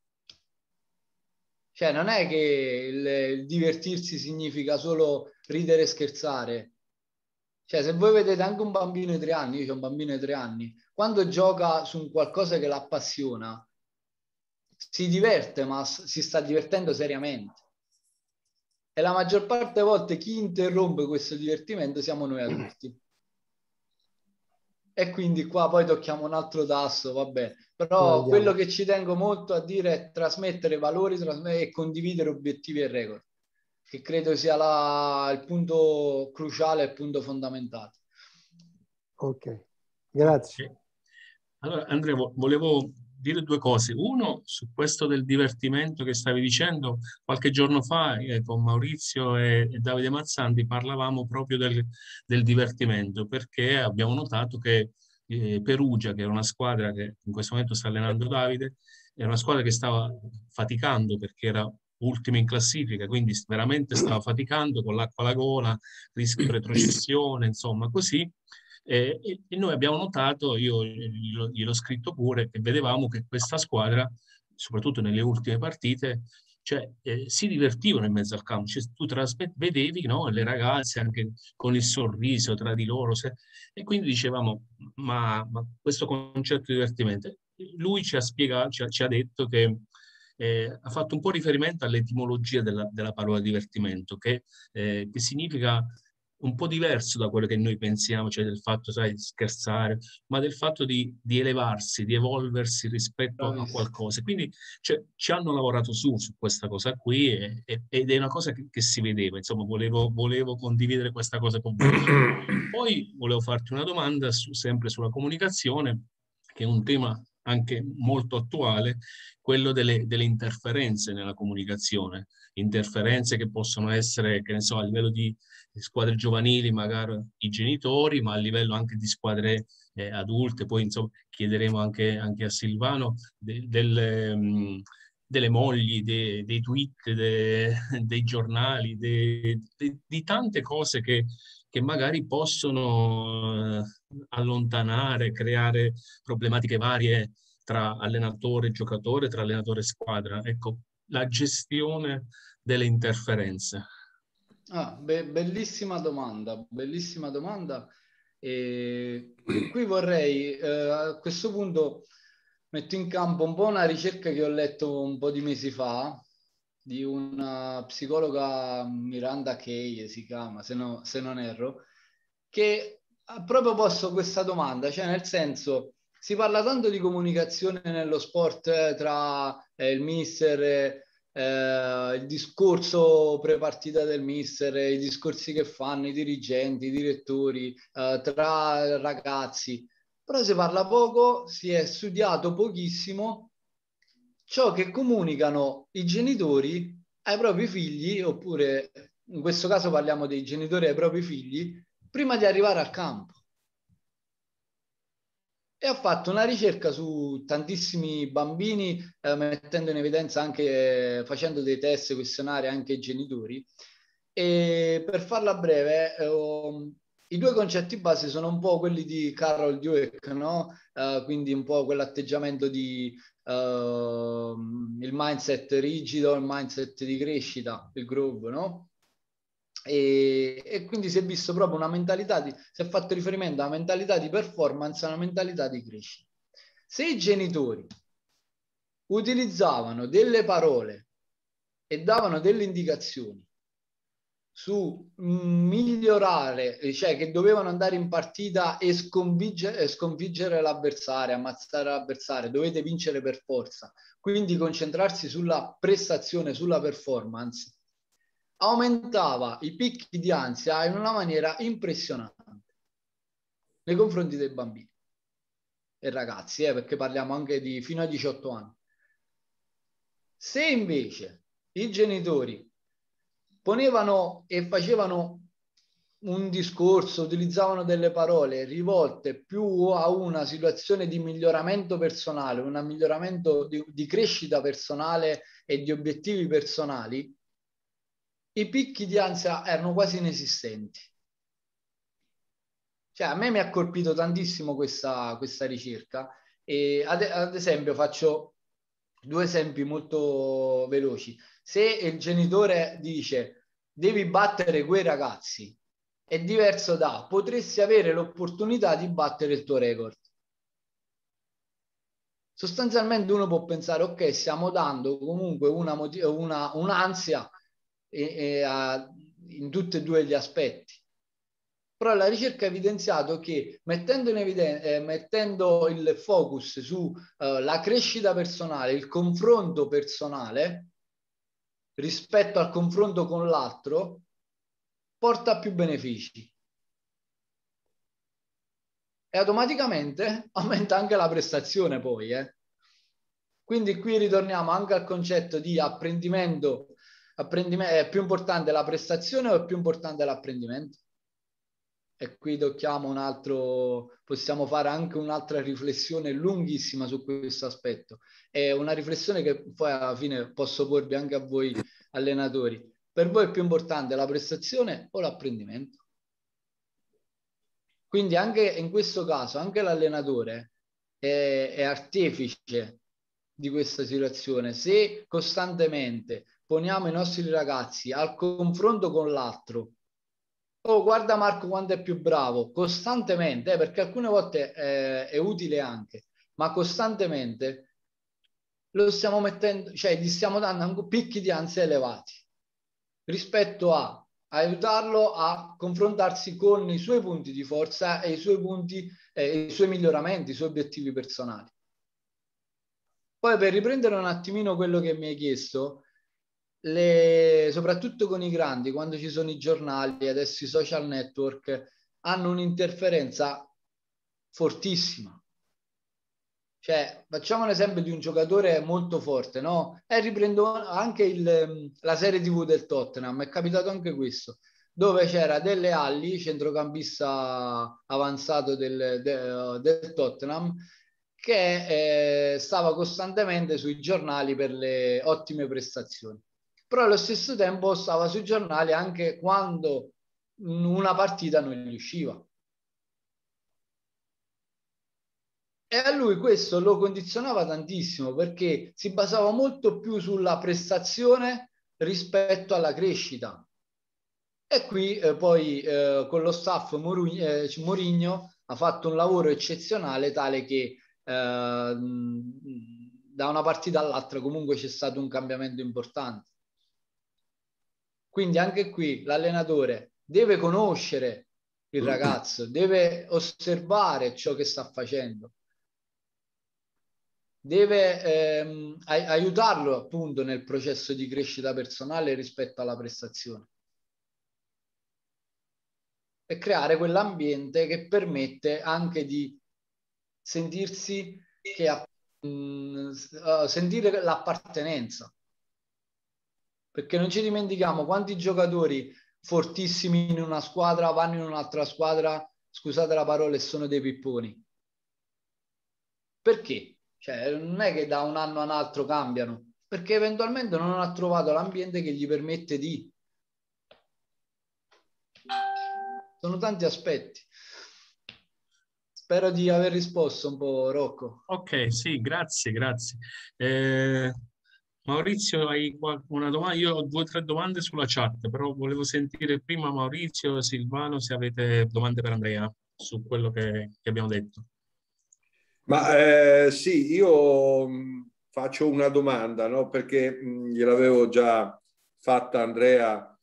cioè, non è che il, il divertirsi significa solo ridere e scherzare. Cioè, se voi vedete anche un bambino di tre anni, io ho un bambino di tre anni, quando gioca su qualcosa che l'appassiona, si diverte, ma si sta divertendo seriamente. E la maggior parte delle volte chi interrompe questo divertimento siamo noi adulti. E quindi qua poi tocchiamo un altro tasto, vabbè. Però Andiamo. quello che ci tengo molto a dire è trasmettere valori trasmettere e condividere obiettivi e regole, che credo sia la, il punto cruciale, il punto fondamentale. Ok, grazie. Allora Andrea, volevo dire due cose. Uno, su questo del divertimento che stavi dicendo, qualche giorno fa eh, con Maurizio e, e, Davide Mazzanti parlavamo proprio del, del divertimento, perché abbiamo notato che eh, Perugia, che era una squadra che in questo momento sta allenando Davide, era una squadra che stava faticando perché era ultima in classifica, quindi veramente stava faticando con l'acqua alla gola, rischio di retrocessione, insomma così. Eh, e, noi abbiamo notato, io glielo, gliel'ho scritto pure, che vedevamo che questa squadra, soprattutto nelle ultime partite, cioè, eh, si divertivano in mezzo al campo, cioè, tu trasmet- vedevi no, le ragazze anche con il sorriso tra di loro se... e quindi dicevamo ma, ma, questo concetto di divertimento lui ci ha spiegato, ci ha, ci ha detto che eh, ha fatto un po' riferimento all'etimologia della, della parola divertimento che, eh, che significa un po' diverso da quello che noi pensiamo, cioè del fatto, sai, di scherzare, ma del fatto di, di elevarsi, di evolversi rispetto a qualcosa. Quindi cioè, ci hanno lavorato su, su questa cosa qui e, e, ed è una cosa che, che, si vedeva, insomma, volevo, volevo condividere questa cosa con voi. Poi volevo farti una domanda su, sempre sulla comunicazione, che è un tema anche molto attuale, quello delle, delle, interferenze nella comunicazione, interferenze che possono essere, che ne so, a livello di squadre giovanili, magari i genitori, ma a livello anche di squadre eh, adulte. Poi insomma chiederemo anche, anche a Silvano de, del, um, delle mogli, de, dei tweet, de, dei giornali, di tante cose che, che magari possono eh, allontanare, creare problematiche varie tra allenatore e giocatore, tra allenatore e squadra. Ecco, la gestione delle interferenze. Ah, be- bellissima domanda, bellissima domanda. E qui vorrei eh, a questo punto metto in campo un po' una ricerca che ho letto un po' di mesi fa di una psicologa Miranda Kay si chiama, se, no, se non erro, che proprio posto questa domanda, cioè nel senso si parla tanto di comunicazione nello sport eh, tra eh, il mister eh, il discorso prepartita del mister, i discorsi che fanno i dirigenti, i direttori eh, tra ragazzi, però si parla poco, si è studiato pochissimo ciò che comunicano i genitori ai propri figli, oppure in questo caso parliamo dei genitori ai propri figli, prima di arrivare al campo e ho fatto una ricerca su tantissimi bambini, eh, mettendo in evidenza anche, facendo dei test questionari anche ai genitori. E per farla breve, eh, i due concetti base sono un po' quelli di Carol Dweck, no? Uh, quindi un po' quell'atteggiamento di uh, il mindset rigido, il mindset di crescita, il groove, no? E, e, quindi si è visto proprio una mentalità di, si è fatto riferimento a una mentalità di performance, a una mentalità di crescita. Se i genitori utilizzavano delle parole e davano delle indicazioni su migliorare, cioè che dovevano andare in partita e sconfiggere, sconfiggere l'avversario, ammazzare l'avversario, dovete vincere per forza, quindi concentrarsi sulla prestazione, sulla performance, aumentava i picchi di ansia in una maniera impressionante nei confronti dei bambini e ragazzi, eh, perché parliamo anche di fino a 18 anni. Se invece i genitori ponevano e facevano un discorso, utilizzavano delle parole rivolte più a una situazione di miglioramento personale, un miglioramento di, di crescita personale e di obiettivi personali, i picchi di ansia erano quasi inesistenti. Cioè, a me mi ha colpito tantissimo questa, questa ricerca e ad, ad esempio faccio due esempi molto veloci. Se il genitore dice devi battere quei ragazzi, è diverso da potresti avere l'opportunità di battere il tuo record. Sostanzialmente uno può pensare, ok, stiamo dando comunque una, una, un'ansia e, in tutti e due gli aspetti. Però la ricerca ha evidenziato che mettendo, eviden- eh, mettendo il focus sulla uh, crescita personale, il confronto personale rispetto al confronto con l'altro, porta più benefici. E automaticamente aumenta anche la prestazione poi. Eh. Quindi qui ritorniamo anche al concetto di apprendimento, è più importante la prestazione o è più importante l'apprendimento? E qui tocchiamo un altro, possiamo fare anche un'altra riflessione lunghissima su questo aspetto. È una riflessione che poi alla fine posso porvi anche a voi allenatori. Per voi è più importante la prestazione o l'apprendimento? Quindi anche in questo caso, anche l'allenatore è, è artefice di questa situazione. Se costantemente poniamo i nostri ragazzi al confronto con l'altro. Oh, guarda Marco quanto è più bravo, costantemente, eh, perché alcune volte eh, è utile anche, ma costantemente lo stiamo mettendo, cioè gli stiamo dando picchi di ansia elevati rispetto a aiutarlo a confrontarsi con i suoi punti di forza e i suoi punti, eh, i suoi miglioramenti, i suoi obiettivi personali. Poi per riprendere un attimino quello che mi hai chiesto, le, soprattutto con i grandi, quando ci sono i giornali, adesso i social network, hanno un'interferenza fortissima. Cioè, facciamo esempio di un giocatore molto forte, no? E riprendo anche il, la serie TV del Tottenham, è capitato anche questo, dove c'era Delle Alli, centrocampista avanzato del, de, del Tottenham, che eh, stava costantemente sui giornali per le ottime prestazioni però allo stesso tempo stava sui giornali anche quando una partita non gli usciva. E a lui questo lo condizionava tantissimo perché si basava molto più sulla prestazione rispetto alla crescita. E qui eh, poi eh, con lo staff Mourinho, eh, ha fatto un lavoro eccezionale tale che eh, da una partita all'altra comunque c'è stato un cambiamento importante. Quindi anche qui l'allenatore deve conoscere il ragazzo, deve osservare ciò che sta facendo, deve ehm, aiutarlo appunto nel processo di crescita personale rispetto alla prestazione. E creare quell'ambiente che permette anche di sentirsi che mh, mm, uh, sentire l'appartenenza perché non ci dimentichiamo quanti giocatori fortissimi in una squadra vanno in un'altra squadra scusate la parola e sono dei pipponi perché? Cioè, non è che da un anno a un altro cambiano, perché eventualmente non ha trovato l'ambiente che gli permette di. Sono tanti aspetti. Spero di aver risposto un po', Rocco. Ok, sì, grazie, grazie. Eh, Maurizio, hai una domanda? Io ho due o tre domande sulla chat, però volevo sentire prima Maurizio e Silvano se avete domande per Andrea su quello che, che abbiamo detto. Ma eh, sì, io mm, faccio una domanda, no? perché mm, gliel'avevo già fatta Andrea,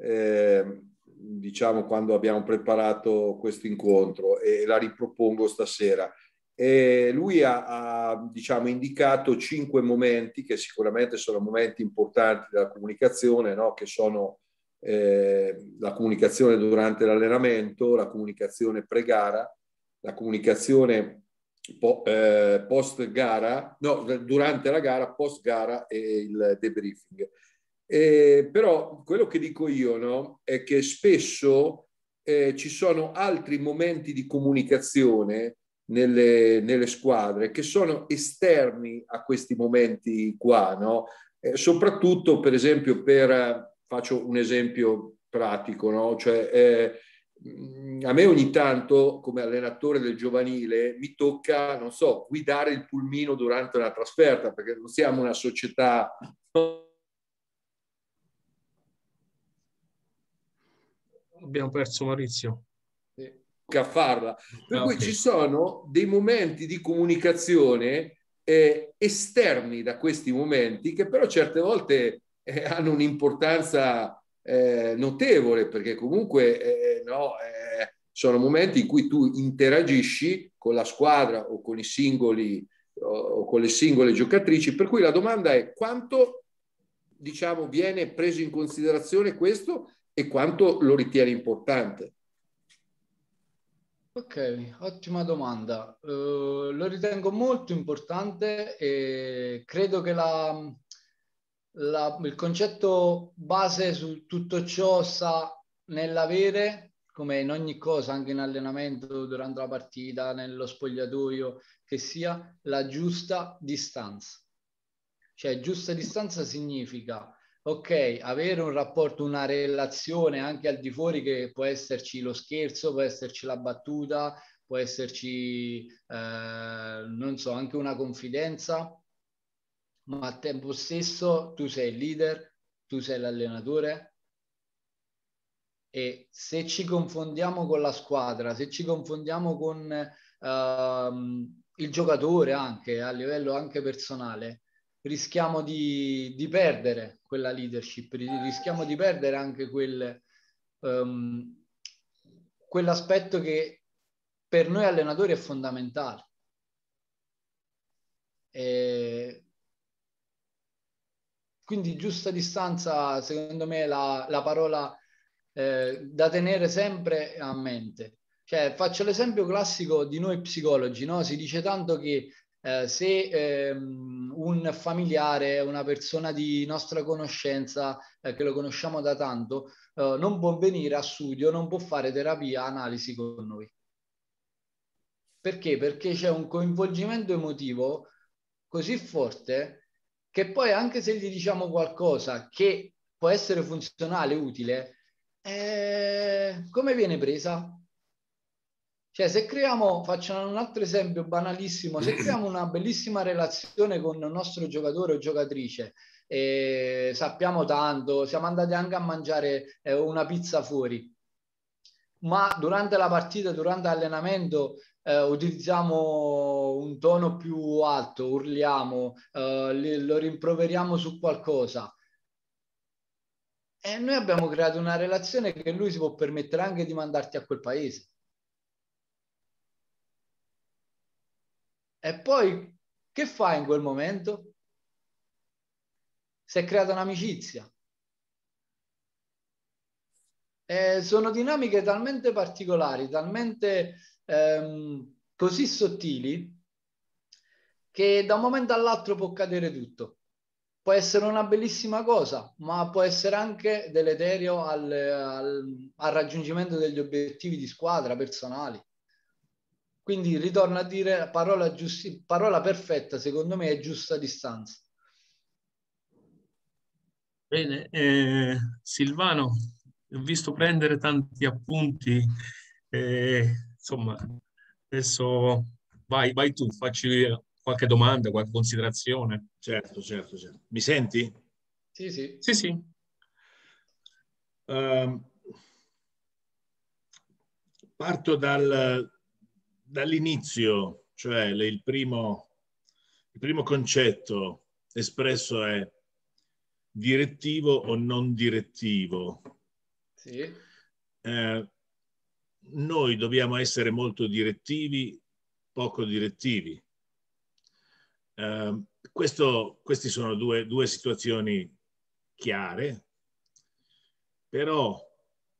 eh, diciamo, quando abbiamo preparato questo incontro e la ripropongo stasera. E lui ha, ha diciamo, indicato cinque momenti che sicuramente sono momenti importanti della comunicazione, no? che sono eh, la comunicazione durante l'allenamento, la comunicazione pre-gara, la comunicazione po, eh, post gara, no, durante la gara, post gara e il debriefing. Eh, però quello che dico io no, è che spesso eh, ci sono altri momenti di comunicazione nelle, nelle, squadre che sono esterni a questi momenti qua, no? Eh, soprattutto per esempio per, faccio un esempio pratico, no? cioè eh, a me ogni tanto, come allenatore del giovanile, mi tocca, non so, guidare il pulmino durante una trasferta, perché non siamo una società... Abbiamo perso Maurizio. A farla. Per ah, cui okay. ci sono dei momenti di comunicazione eh, esterni da questi momenti che però certe volte eh, hanno un'importanza eh, notevole perché comunque eh, no, eh, sono momenti in cui tu interagisci con la squadra o con i singoli o con le singole giocatrici per cui la domanda è quanto diciamo viene preso in considerazione questo e quanto lo ritiene importante Ok, ottima domanda. Uh, lo ritengo molto importante e credo che la, la, il concetto base su tutto ciò sta nell'avere, come in ogni cosa, anche in allenamento, durante la partita, nello spogliatoio, che sia la giusta distanza. Cioè, giusta distanza significa, ok, avere un rapporto, una relazione anche al di fuori che può esserci lo scherzo, può esserci la battuta, può esserci, eh, non so, anche una confidenza, ma al tempo stesso tu sei il leader, tu sei l'allenatore. E se ci confondiamo con la squadra, se ci confondiamo con uh, il giocatore anche a livello anche personale, rischiamo di, di perdere quella leadership, rischiamo di perdere anche quel, um, quell'aspetto che per noi allenatori è fondamentale. E quindi giusta distanza, secondo me, è la, la parola eh, da tenere sempre a mente. Cioè, faccio l'esempio classico di noi psicologi, no? Si dice tanto che eh, se ehm, un familiare, una persona di nostra conoscenza, eh, che lo conosciamo da tanto, eh, non può venire a studio, non può fare terapia, analisi con noi. Perché? Perché c'è un coinvolgimento emotivo così forte che poi anche se gli diciamo qualcosa che può essere funzionale, utile, eh, come viene presa? Cioè, se creiamo, faccio un altro esempio banalissimo, se creiamo una bellissima relazione con il nostro giocatore o giocatrice, eh, sappiamo tanto, siamo andati anche a mangiare eh, una pizza fuori, ma durante la partita, durante l'allenamento, eh, utilizziamo un tono più alto, urliamo, eh, lo rimproveriamo su qualcosa. E noi abbiamo creato una relazione che lui si può permettere anche di mandarti a quel paese. E poi che fai in quel momento? Si è creata un'amicizia. Eh, sono dinamiche talmente particolari, talmente ehm, così sottili, che da un momento all'altro può cadere tutto. Può essere una bellissima cosa, ma può essere anche deleterio al, al, al raggiungimento degli obiettivi di squadra personali. Quindi ritorno a dire parola, giusti, parola perfetta, secondo me è giusta distanza. Bene, eh, Silvano, ho visto prendere tanti appunti, eh, insomma, adesso vai, vai tu, facci qualche domanda, qualche considerazione. Certo, certo, certo. Mi senti? Sì, sì. Sì, sì. Uh, parto dal, dall'inizio, cioè il primo, il primo concetto espresso è direttivo o non direttivo. Sì. Eh, noi dobbiamo essere molto direttivi, poco direttivi. Eh, questo, queste sono due, due, situazioni chiare, però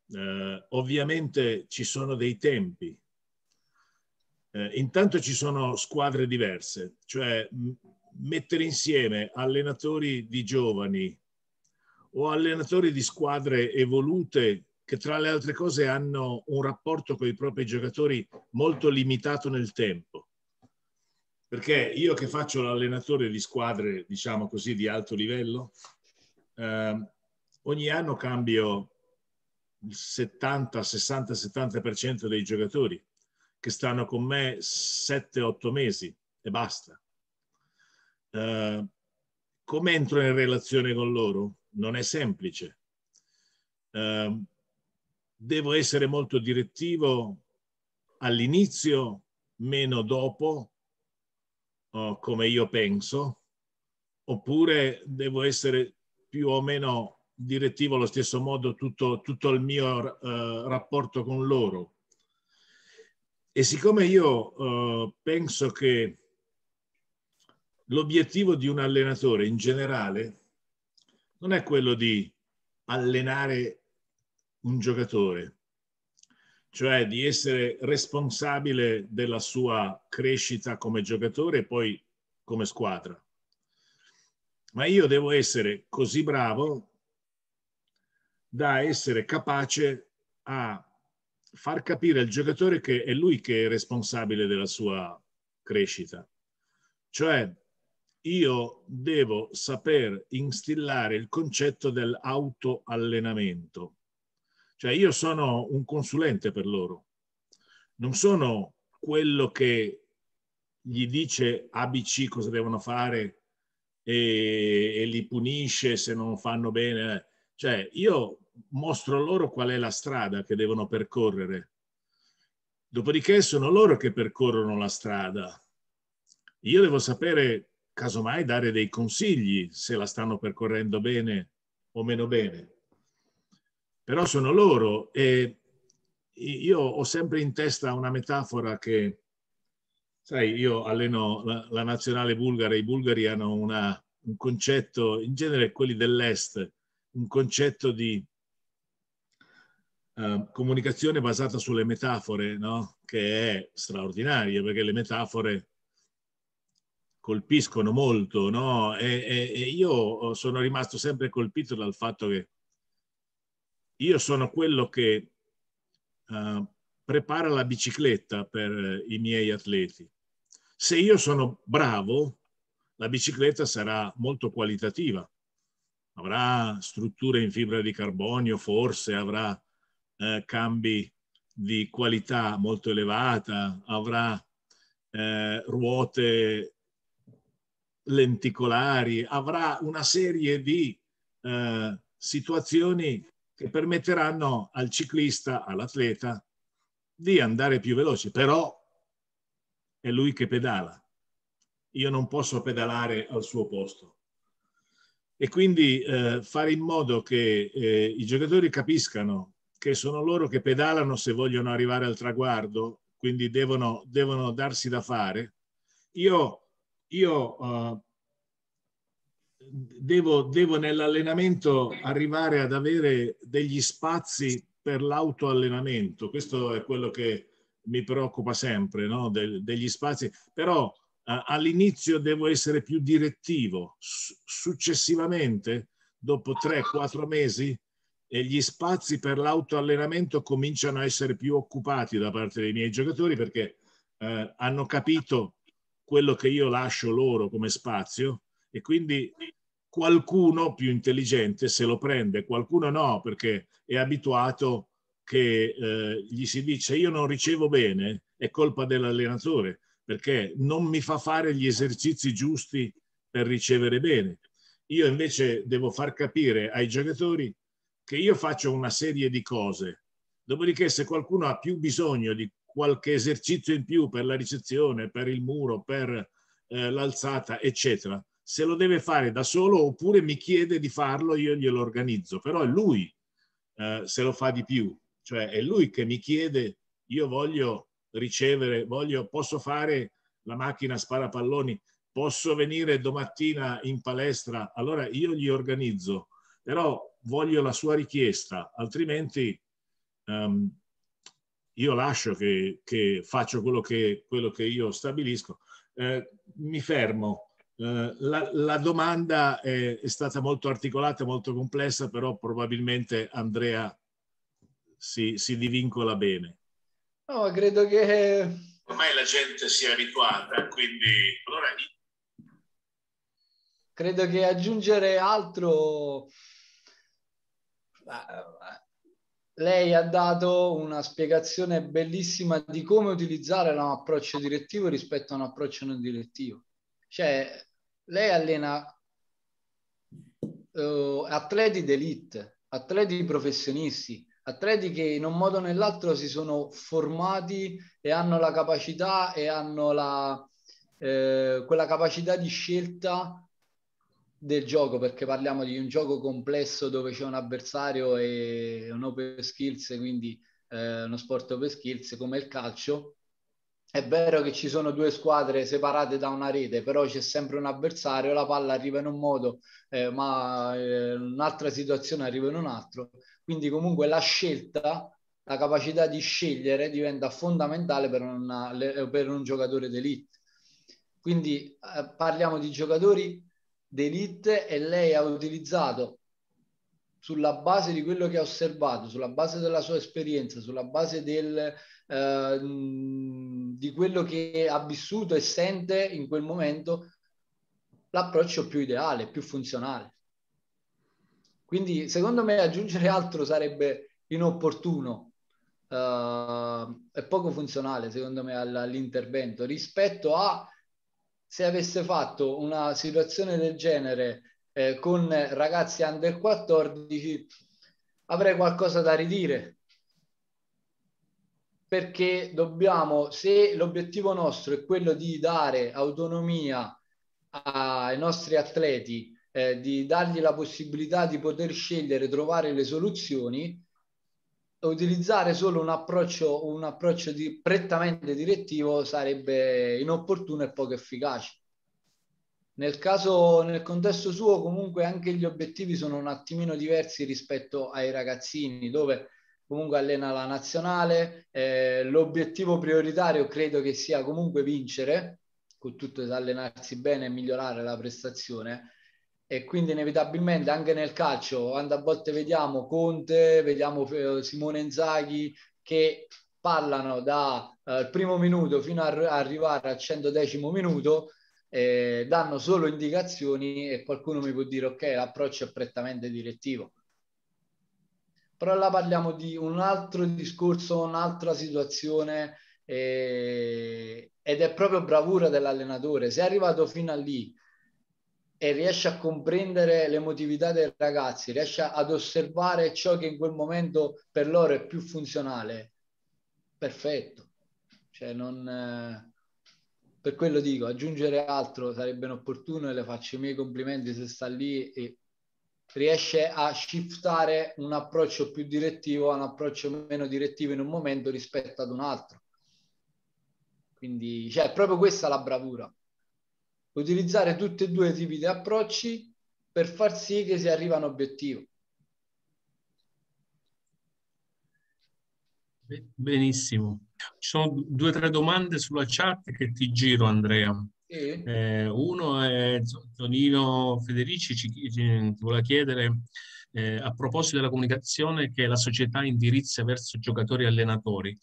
eh, ovviamente ci sono dei tempi eh, intanto ci sono squadre diverse, cioè mettere insieme allenatori di giovani o allenatori di squadre evolute che tra le altre cose hanno un rapporto con i propri giocatori molto limitato nel tempo. Perché io che faccio l'allenatore di squadre, diciamo così, di alto livello, eh, ogni anno cambio il 70, 60, 70% dei giocatori che stanno con me 7-8 mesi e basta. Uh, come entro in relazione con loro? Non è semplice. Uh, devo essere molto direttivo all'inizio, meno dopo, uh, come io penso, oppure devo essere più o meno direttivo allo stesso modo tutto, tutto il mio rapporto con loro e siccome io uh, penso che l'obiettivo di un allenatore in generale non è quello di allenare un giocatore, cioè di essere responsabile della sua crescita come giocatore e poi come squadra. Ma io devo essere così bravo da essere capace a far capire al giocatore che è lui che è responsabile della sua crescita. Cioè, io devo saper instillare il concetto dell'autoallenamento. Cioè, io sono un consulente per loro. Non sono quello che gli dice ABC cosa devono fare e, e li punisce se non fanno bene. Cioè, io mostro loro qual è la strada che devono percorrere. Dopodiché sono loro che percorrono la strada. Io devo sapere, casomai, dare dei consigli se la stanno percorrendo bene o meno bene. Però sono loro e io ho sempre in testa una metafora che, sai, io alleno la, la nazionale bulgara, i bulgari hanno una, un concetto, in genere quelli dell'est, un concetto di uh, comunicazione basata sulle metafore, no? che è straordinaria perché le metafore colpiscono molto, no? E, e, e, io sono rimasto sempre colpito dal fatto che io sono quello che uh, prepara la bicicletta per i miei atleti. Se io sono bravo, la bicicletta sarà molto qualitativa. Avrà strutture in fibra di carbonio, forse avrà eh, cambi di qualità molto elevata, avrà eh, ruote lenticolari, avrà una serie di eh, situazioni che permetteranno al ciclista, all'atleta, di andare più veloce, però è lui che pedala. Io non posso pedalare al suo posto. E quindi eh, fare in modo che eh, i giocatori capiscano che sono loro che pedalano se vogliono arrivare al traguardo, quindi devono, devono darsi da fare. Io, io uh, devo, devo nell'allenamento arrivare ad avere degli spazi per l'autoallenamento. Questo è quello che mi preoccupa sempre, no? De, degli spazi. Però uh, all'inizio devo essere più direttivo. S successivamente, dopo 3-4 mesi, e gli spazi per l'autoallenamento cominciano a essere più occupati da parte dei miei giocatori perché eh, hanno capito quello che io lascio loro come spazio e quindi qualcuno più intelligente se lo prende, qualcuno no perché è abituato che eh, gli si dice io non ricevo bene, è colpa dell'allenatore perché non mi fa fare gli esercizi giusti per ricevere bene. Io invece devo far capire ai giocatori che io faccio una serie di cose, dopodiché se qualcuno ha più bisogno di qualche esercizio in più per la ricezione, per il muro, per eh, l'alzata, eccetera, se lo deve fare da solo oppure mi chiede di farlo, io glielo organizzo, però è lui eh, se lo fa di più, cioè è lui che mi chiede, io voglio ricevere, voglio, posso fare la macchina sparapalloni, posso venire domattina in palestra, allora io gli organizzo, però voglio la sua richiesta, altrimenti um, io lascio che, che faccio quello che, quello che, io stabilisco. Eh, mi fermo. Eh, la, la, domanda è, è, stata molto articolata, molto complessa, però probabilmente Andrea si, si divincola bene. No, credo che... Ormai la gente si è abituata, quindi... Allora... Credo che aggiungere altro lei ha dato una spiegazione bellissima di come utilizzare un approccio direttivo rispetto a un approccio non direttivo. Cioè, lei allena uh, atleti d'elite, atleti professionisti, atleti che in un modo o nell'altro si sono formati e hanno la capacità e hanno la, eh, quella capacità di scelta del gioco perché parliamo di un gioco complesso dove c'è un avversario e un open skills, quindi eh, uno sport open skills come il calcio. È vero che ci sono due squadre separate da una rete, però c'è sempre un avversario, la palla arriva in un modo, eh, ma eh, un'altra situazione arriva in un altro. Quindi comunque la scelta, la capacità di scegliere diventa fondamentale per, una, per un giocatore d'elite. Quindi eh, parliamo di giocatori d'elite e lei ha utilizzato sulla base di quello che ha osservato, sulla base della sua esperienza, sulla base del, eh, di quello che ha vissuto e sente in quel momento, l'approccio più ideale, più funzionale. Quindi secondo me aggiungere altro sarebbe inopportuno uh, e poco funzionale secondo me all'intervento rispetto a se avesse fatto una situazione del genere eh, con ragazzi under 14 avrei qualcosa da ridire. Perché dobbiamo se l'obiettivo nostro è quello di dare autonomia ai nostri atleti eh, di dargli la possibilità di poter scegliere trovare le soluzioni utilizzare solo un approccio, un approccio di, prettamente direttivo sarebbe inopportuno e poco efficace. Nel caso, nel contesto suo, comunque anche gli obiettivi sono un attimino diversi rispetto ai ragazzini, dove comunque allena la nazionale. Eh, l'obiettivo prioritario credo che sia comunque vincere, con tutto allenarsi bene e migliorare la prestazione e quindi inevitabilmente anche nel calcio, quando a volte vediamo Conte, vediamo eh, Simone Inzaghi che parlano dal eh, primo minuto fino a arrivare al 110 minuto, eh, danno solo indicazioni e qualcuno mi può dire ok, l'approccio è prettamente direttivo. Però là parliamo di un altro discorso, un'altra situazione eh, ed è proprio bravura dell'allenatore. Se è arrivato fino a lì e riesce a comprendere l'emotività dei ragazzi, riesce ad osservare ciò che in quel momento per loro è più funzionale, perfetto. Cioè non, eh, per quello dico, aggiungere altro sarebbe inopportuno e le faccio i miei complimenti se sta lì e riesce a shiftare un approccio più direttivo a un approccio meno direttivo in un momento rispetto ad un altro. Quindi, cioè, è proprio questa la bravura utilizzare tutti e due i tipi di approcci per far sì che si arriva a un obiettivo. Benissimo. Ci sono due o tre domande sulla chat che ti giro, Andrea. Sì. Eh, uno è Tonino Federici, ci, ci, ti vuole chiedere eh, a proposito della comunicazione che la società indirizza verso giocatori e allenatori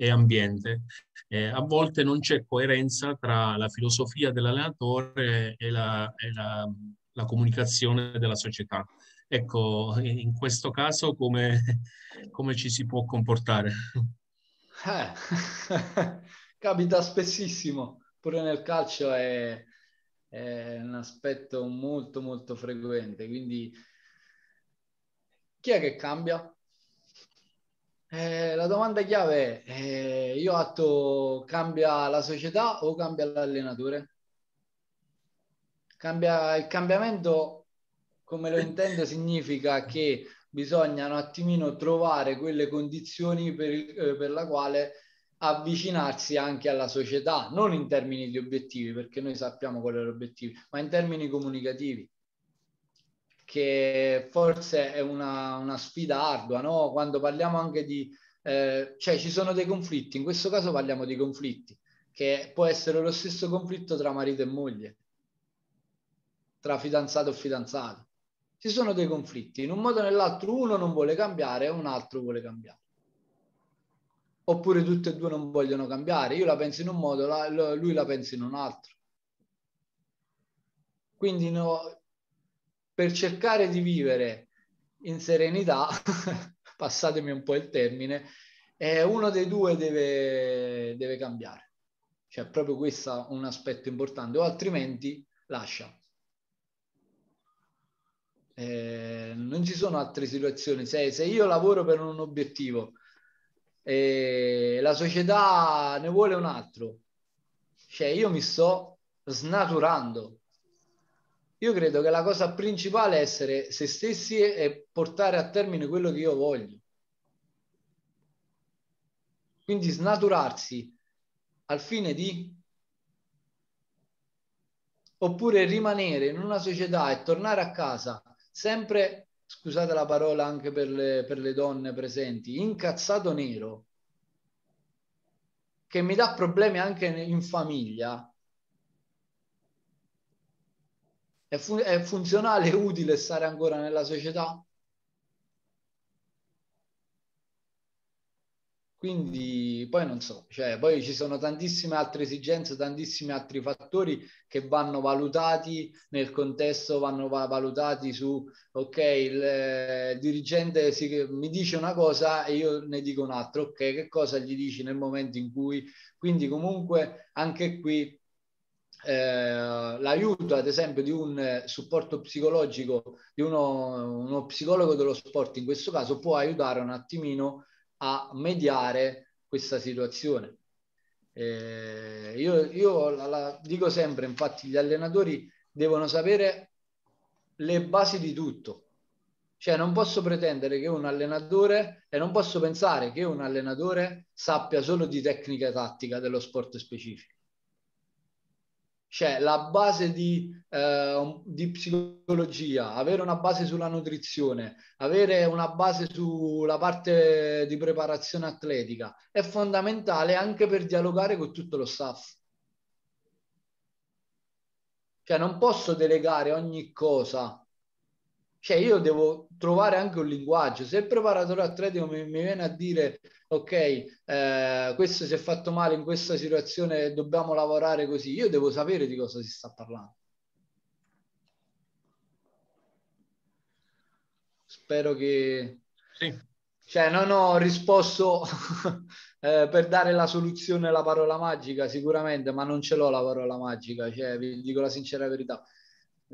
e ambiente. Eh, a volte non c'è coerenza tra la filosofia dell'allenatore e la, e la, la comunicazione della società. Ecco, in questo caso come, come ci si può comportare? Eh, capita spessissimo, pure nel calcio è, è, un aspetto molto molto frequente, quindi chi è che cambia? Eh, la domanda chiave è, eh, io atto cambia la società o cambia l'allenatore? Cambia, il cambiamento, come lo intendo, significa che bisogna un attimino trovare quelle condizioni per, eh, per la quale avvicinarsi anche alla società, non in termini di obiettivi, perché noi sappiamo quali sono gli obiettivi, ma in termini comunicativi che forse è una, una sfida ardua, no? Quando parliamo anche di... Eh, cioè ci sono dei conflitti, in questo caso parliamo di conflitti, che può essere lo stesso conflitto tra marito e moglie, tra fidanzato e fidanzato. Ci sono dei conflitti, in un modo o nell'altro uno non vuole cambiare e un altro vuole cambiare. Oppure tutti e due non vogliono cambiare, io la penso in un modo, la, lui la pensa in un altro. Quindi no, per cercare di vivere in serenità, passatemi un po' il termine, eh, uno dei due deve, deve cambiare. Cioè, proprio questo è un aspetto importante, o altrimenti lascia. Eh, non ci sono altre situazioni. Se, se, io lavoro per un obiettivo e la società ne vuole un altro, cioè io mi sto snaturando io credo che la cosa principale è essere se stessi e portare a termine quello che io voglio. Quindi snaturarsi al fine di oppure rimanere in una società e tornare a casa sempre, scusate la parola anche per le, per le donne presenti, incazzato nero, che mi dà problemi anche in famiglia, È, fun- è funzionale e utile stare ancora nella società? Quindi poi non so, cioè, poi ci sono tantissime altre esigenze, tantissimi altri fattori che vanno valutati nel contesto, vanno valutati su, ok, il, eh, dirigente si, mi dice una cosa e io ne dico un'altra, ok, che cosa gli dici nel momento in cui, quindi comunque anche qui eh, l'aiuto ad esempio di un eh, supporto psicologico di uno, uno, psicologo dello sport in questo caso può aiutare un attimino a mediare questa situazione. Eh, io, io la, la, dico sempre infatti gli allenatori devono sapere le basi di tutto. Cioè non posso pretendere che un allenatore e non posso pensare che un allenatore sappia solo di tecnica tattica dello sport specifico cioè la base di, eh, di, psicologia, avere una base sulla nutrizione, avere una base sulla parte di preparazione atletica è fondamentale anche per dialogare con tutto lo staff. Cioè non posso delegare ogni cosa cioè io devo trovare anche un linguaggio. Se il preparatore atletico mi, mi viene a dire ok, eh, questo si è fatto male in questa situazione, dobbiamo lavorare così, io devo sapere di cosa si sta parlando. Spero che... Sì. Cioè, non ho risposto eh, per dare la soluzione alla parola magica, sicuramente, ma non ce l'ho la parola magica, cioè, vi dico la sincera verità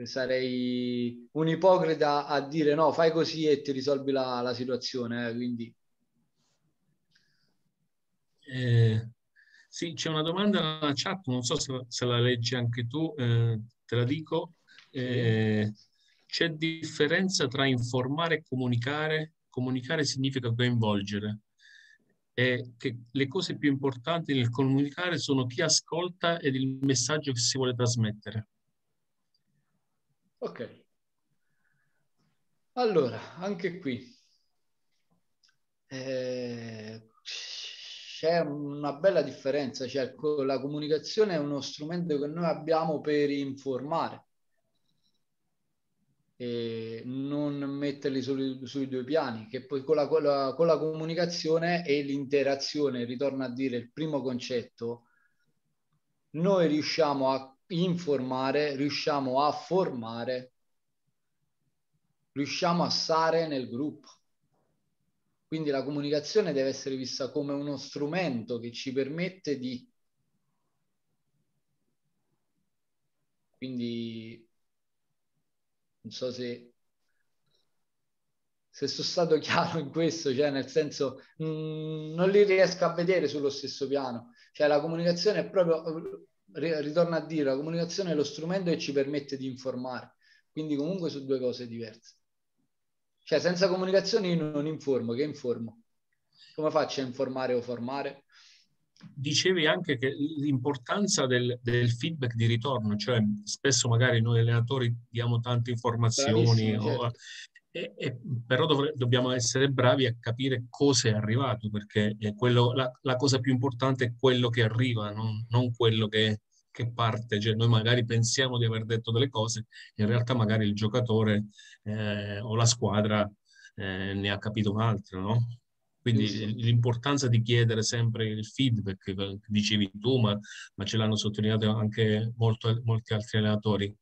sarei un ipocrita a dire no, fai così e ti risolvi la, la situazione. Eh, quindi. Eh, sì, c'è una domanda nella chat, non so se, se la leggi anche tu, eh, te la dico. Eh, c'è differenza tra informare e comunicare? Comunicare significa coinvolgere. E che le cose più importanti nel comunicare sono chi ascolta ed il messaggio che si vuole trasmettere. Ok. Allora, anche qui eh, c'è una bella differenza, cioè la comunicazione è uno strumento che noi abbiamo per informare e non metterli sui, sui due piani, che poi con la, con la, con la comunicazione e l'interazione, ritorno a dire il primo concetto, noi riusciamo a informare, riusciamo a formare, riusciamo a stare nel gruppo. Quindi la comunicazione deve essere vista come uno strumento che ci permette di... Quindi non so se, se sono stato chiaro in questo, cioè nel senso mh, mm, non li riesco a vedere sullo stesso piano. Cioè la comunicazione è proprio, ritorno a dire, la comunicazione è lo strumento che ci permette di informare, quindi comunque su due cose diverse. Cioè, senza comunicazione io non informo, che informo? Come faccio a informare o formare? Dicevi anche che l'importanza del, del, feedback di ritorno, cioè spesso magari noi allenatori diamo tante informazioni, certo. E, e, però dovre, dobbiamo essere bravi a capire cosa è arrivato, perché è quello, la, la, cosa più importante è quello che arriva, non, non quello che, che parte, cioè noi magari pensiamo di aver detto delle cose, in realtà magari il giocatore eh, o la squadra eh, ne ha capito un'altra, no? Quindi l'importanza di chiedere sempre il feedback, che dicevi tu, ma, ma ce l'hanno sottolineato anche molto, molti altri allenatori.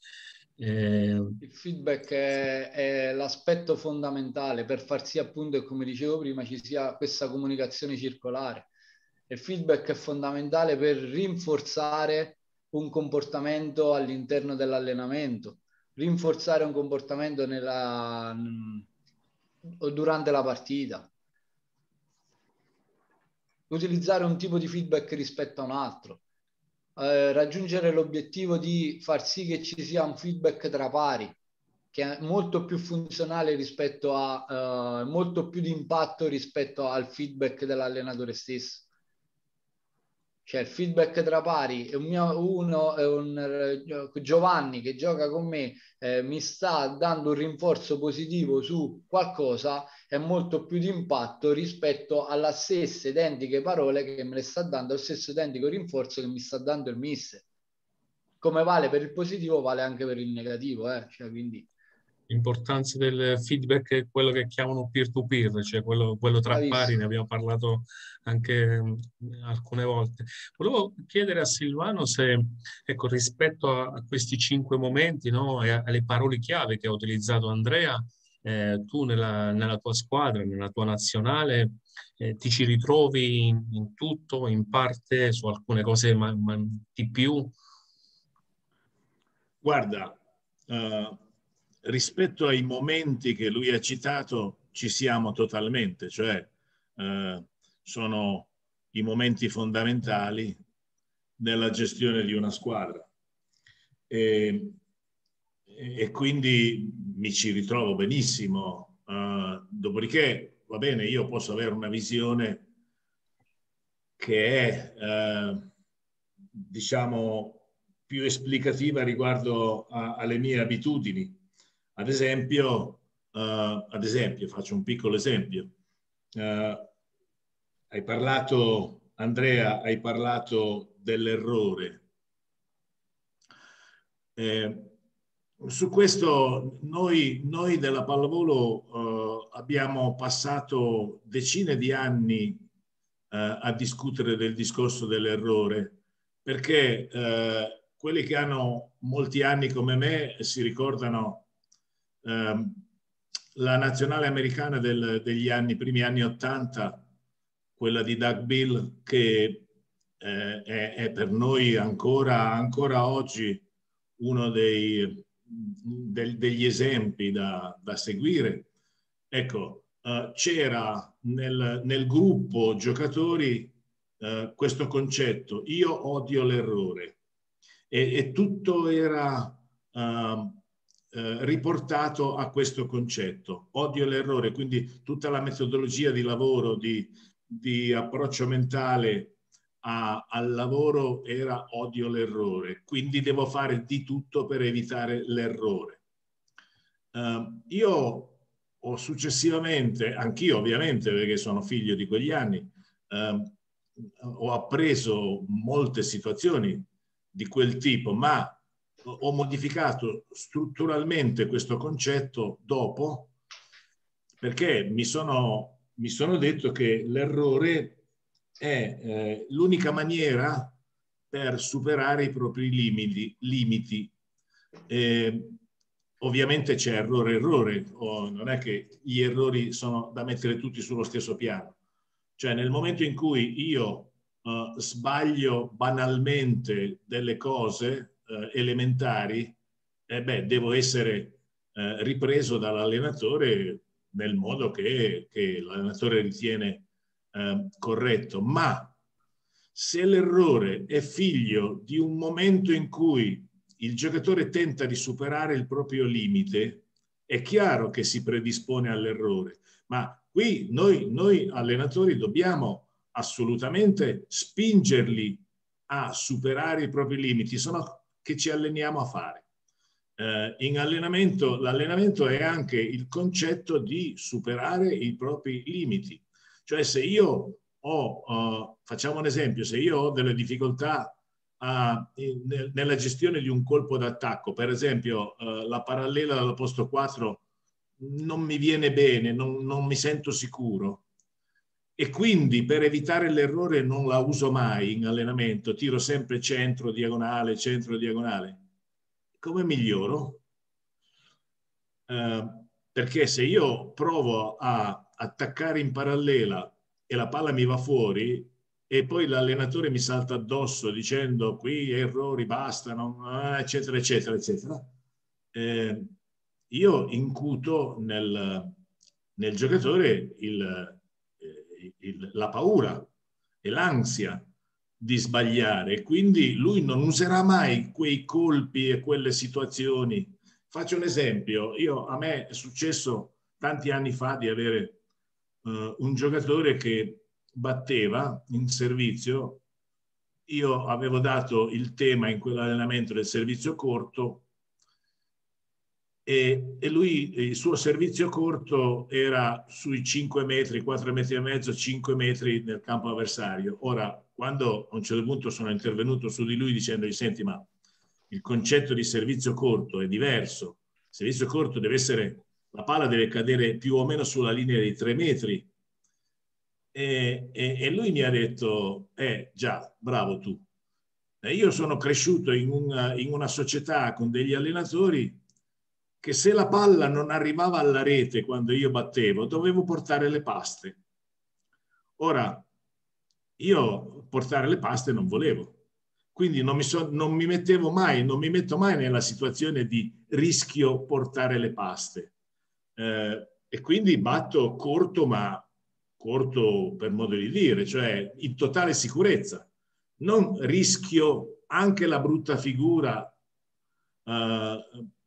Eh... Il feedback è, è, l'aspetto fondamentale per far sì appunto, e come dicevo prima, ci sia questa comunicazione circolare. Il feedback è fondamentale per rinforzare un comportamento all'interno dell'allenamento, rinforzare un comportamento nella, durante la partita, utilizzare un tipo di feedback rispetto a un altro, eh, raggiungere l'obiettivo di far sì che ci sia un feedback tra pari, che è molto più funzionale rispetto a, eh, molto più di impatto rispetto al feedback dell'allenatore stesso cioè il feedback tra pari, un uno, un, eh, Giovanni che gioca con me eh, mi sta dando un rinforzo positivo su qualcosa è molto più di impatto rispetto alla stessa identiche parole che me le sta dando, lo stesso identico rinforzo che mi sta dando il mister. Come vale per il positivo, vale anche per il negativo, eh? cioè, quindi l'importanza del feedback è quello che chiamano peer-to-peer, cioè quello, quello tra Bravissimo. pari, ne abbiamo parlato anche alcune volte. Volevo chiedere a Silvano se, ecco, rispetto a, a questi cinque momenti no, e alle parole chiave che ha utilizzato Andrea, eh, tu nella, nella, tua squadra, nella tua nazionale, eh, ti ci ritrovi in, in, tutto, in parte, su alcune cose ma, ma di più? Guarda, uh, rispetto ai momenti che lui ha citato ci siamo totalmente, cioè eh, sono i momenti fondamentali nella gestione di una squadra. E, e quindi mi ci ritrovo benissimo. Uh, dopodiché, va bene, io posso avere una visione che è, uh, diciamo, più esplicativa riguardo a, alle mie abitudini ad esempio, uh, ad esempio, faccio un piccolo esempio. Uh, hai parlato, Andrea, hai parlato dell'errore. Eh, su questo noi, noi della pallavolo uh, abbiamo passato decine di anni uh, a discutere del discorso dell'errore perché uh, quelli che hanno molti anni come me si ricordano la nazionale americana del, degli anni, primi anni 80, quella di Doug Bill, che eh, è, è, per noi ancora, ancora oggi uno dei, del, degli esempi da, da seguire. Ecco, uh, c'era nel, nel, gruppo giocatori uh, questo concetto, io odio l'errore. E, e tutto era uh, eh, riportato a questo concetto. Odio l'errore, quindi tutta la metodologia di lavoro, di, di approccio mentale a, al lavoro era odio l'errore, quindi devo fare di tutto per evitare l'errore. Uh, io ho successivamente, anch'io ovviamente perché sono figlio di quegli anni, uh, ho appreso molte situazioni di quel tipo, ma ho modificato strutturalmente questo concetto dopo perché mi sono, mi sono detto che l'errore è eh, l'unica maniera per superare i propri limiti. limiti. Eh, ovviamente c'è errore errore, oh, non è che gli errori sono da mettere tutti sullo stesso piano. Cioè nel momento in cui io uh, sbaglio banalmente delle cose uh, elementari, eh beh, devo essere uh, ripreso dall'allenatore nel modo che, che l'allenatore ritiene corretto. Ma se l'errore è figlio di un momento in cui il giocatore tenta di superare il proprio limite, è chiaro che si predispone all'errore, ma qui noi, noi allenatori dobbiamo assolutamente spingerli a superare i propri limiti, sono che ci alleniamo a fare. Eh, in allenamento, l'allenamento è anche il concetto di superare i propri limiti. Cioè se io ho, uh, facciamo un esempio, se io ho delle difficoltà a, in, nella gestione di un colpo d'attacco, per esempio uh, la parallela dal posto 4 non mi viene bene, non, non mi sento sicuro, e quindi per evitare l'errore non la uso mai in allenamento, tiro sempre centro, diagonale, centro, diagonale. Come miglioro? Eh, perché se io provo a attaccare in parallela e la palla mi va fuori e poi l'allenatore mi salta addosso dicendo qui errori, basta, non, eccetera, eccetera, eccetera, eh, io incuto nel, nel giocatore il, il, la paura e l'ansia di sbagliare, quindi lui non userà mai quei colpi e quelle situazioni. Faccio un esempio, io, a me è successo tanti anni fa di avere uh, un giocatore che batteva in servizio, io avevo dato il tema in quell'allenamento del servizio corto e, e, lui il suo servizio corto era sui 5 metri, 4 metri e mezzo, 5 metri nel campo avversario. Ora, quando a un certo punto sono intervenuto su di lui dicendogli senti ma il concetto di servizio corto è diverso, il servizio corto deve essere, la palla deve cadere più o meno sulla linea dei 3 metri. E, e, e lui mi ha detto, eh già, bravo tu. E io sono cresciuto in una, in una società con degli allenatori che se la palla non arrivava alla rete quando io battevo, dovevo portare le paste. Ora, io portare le paste non volevo, quindi non mi, so, non mi mettevo mai, non mi metto mai nella situazione di rischio portare le paste. Eh, e quindi batto corto, ma corto per modo di dire, cioè in totale sicurezza. Non rischio anche la brutta figura eh,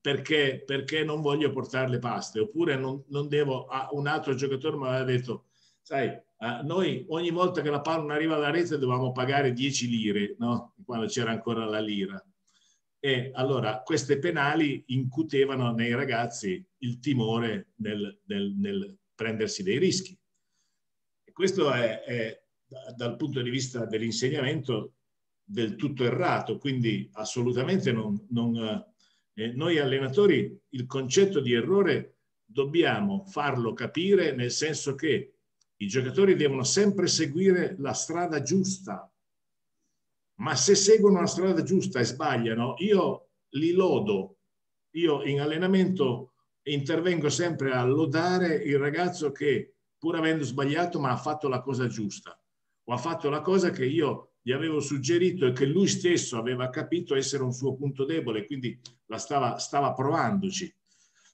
perché, perché non voglio portare le paste, oppure non, non devo, ah, un altro giocatore mi aveva detto, sai, eh, noi ogni volta che la palla arriva alla rete dovevamo pagare 10 lire, no? quando c'era ancora la lira. E allora queste penali incutevano nei ragazzi il timore nel, nel, nel prendersi dei rischi. E questo è, è, dal punto di vista dell'insegnamento del tutto errato, quindi assolutamente non, non eh, noi allenatori il concetto di errore dobbiamo farlo capire nel senso che i giocatori devono sempre seguire la strada giusta, ma se seguono la strada giusta e sbagliano, io li lodo. Io in allenamento intervengo sempre a lodare il ragazzo che, pur avendo sbagliato, ma ha fatto la cosa giusta o ha fatto la cosa che io gli avevo suggerito e che lui stesso aveva capito essere un suo punto debole, quindi la stava, stava provandoci.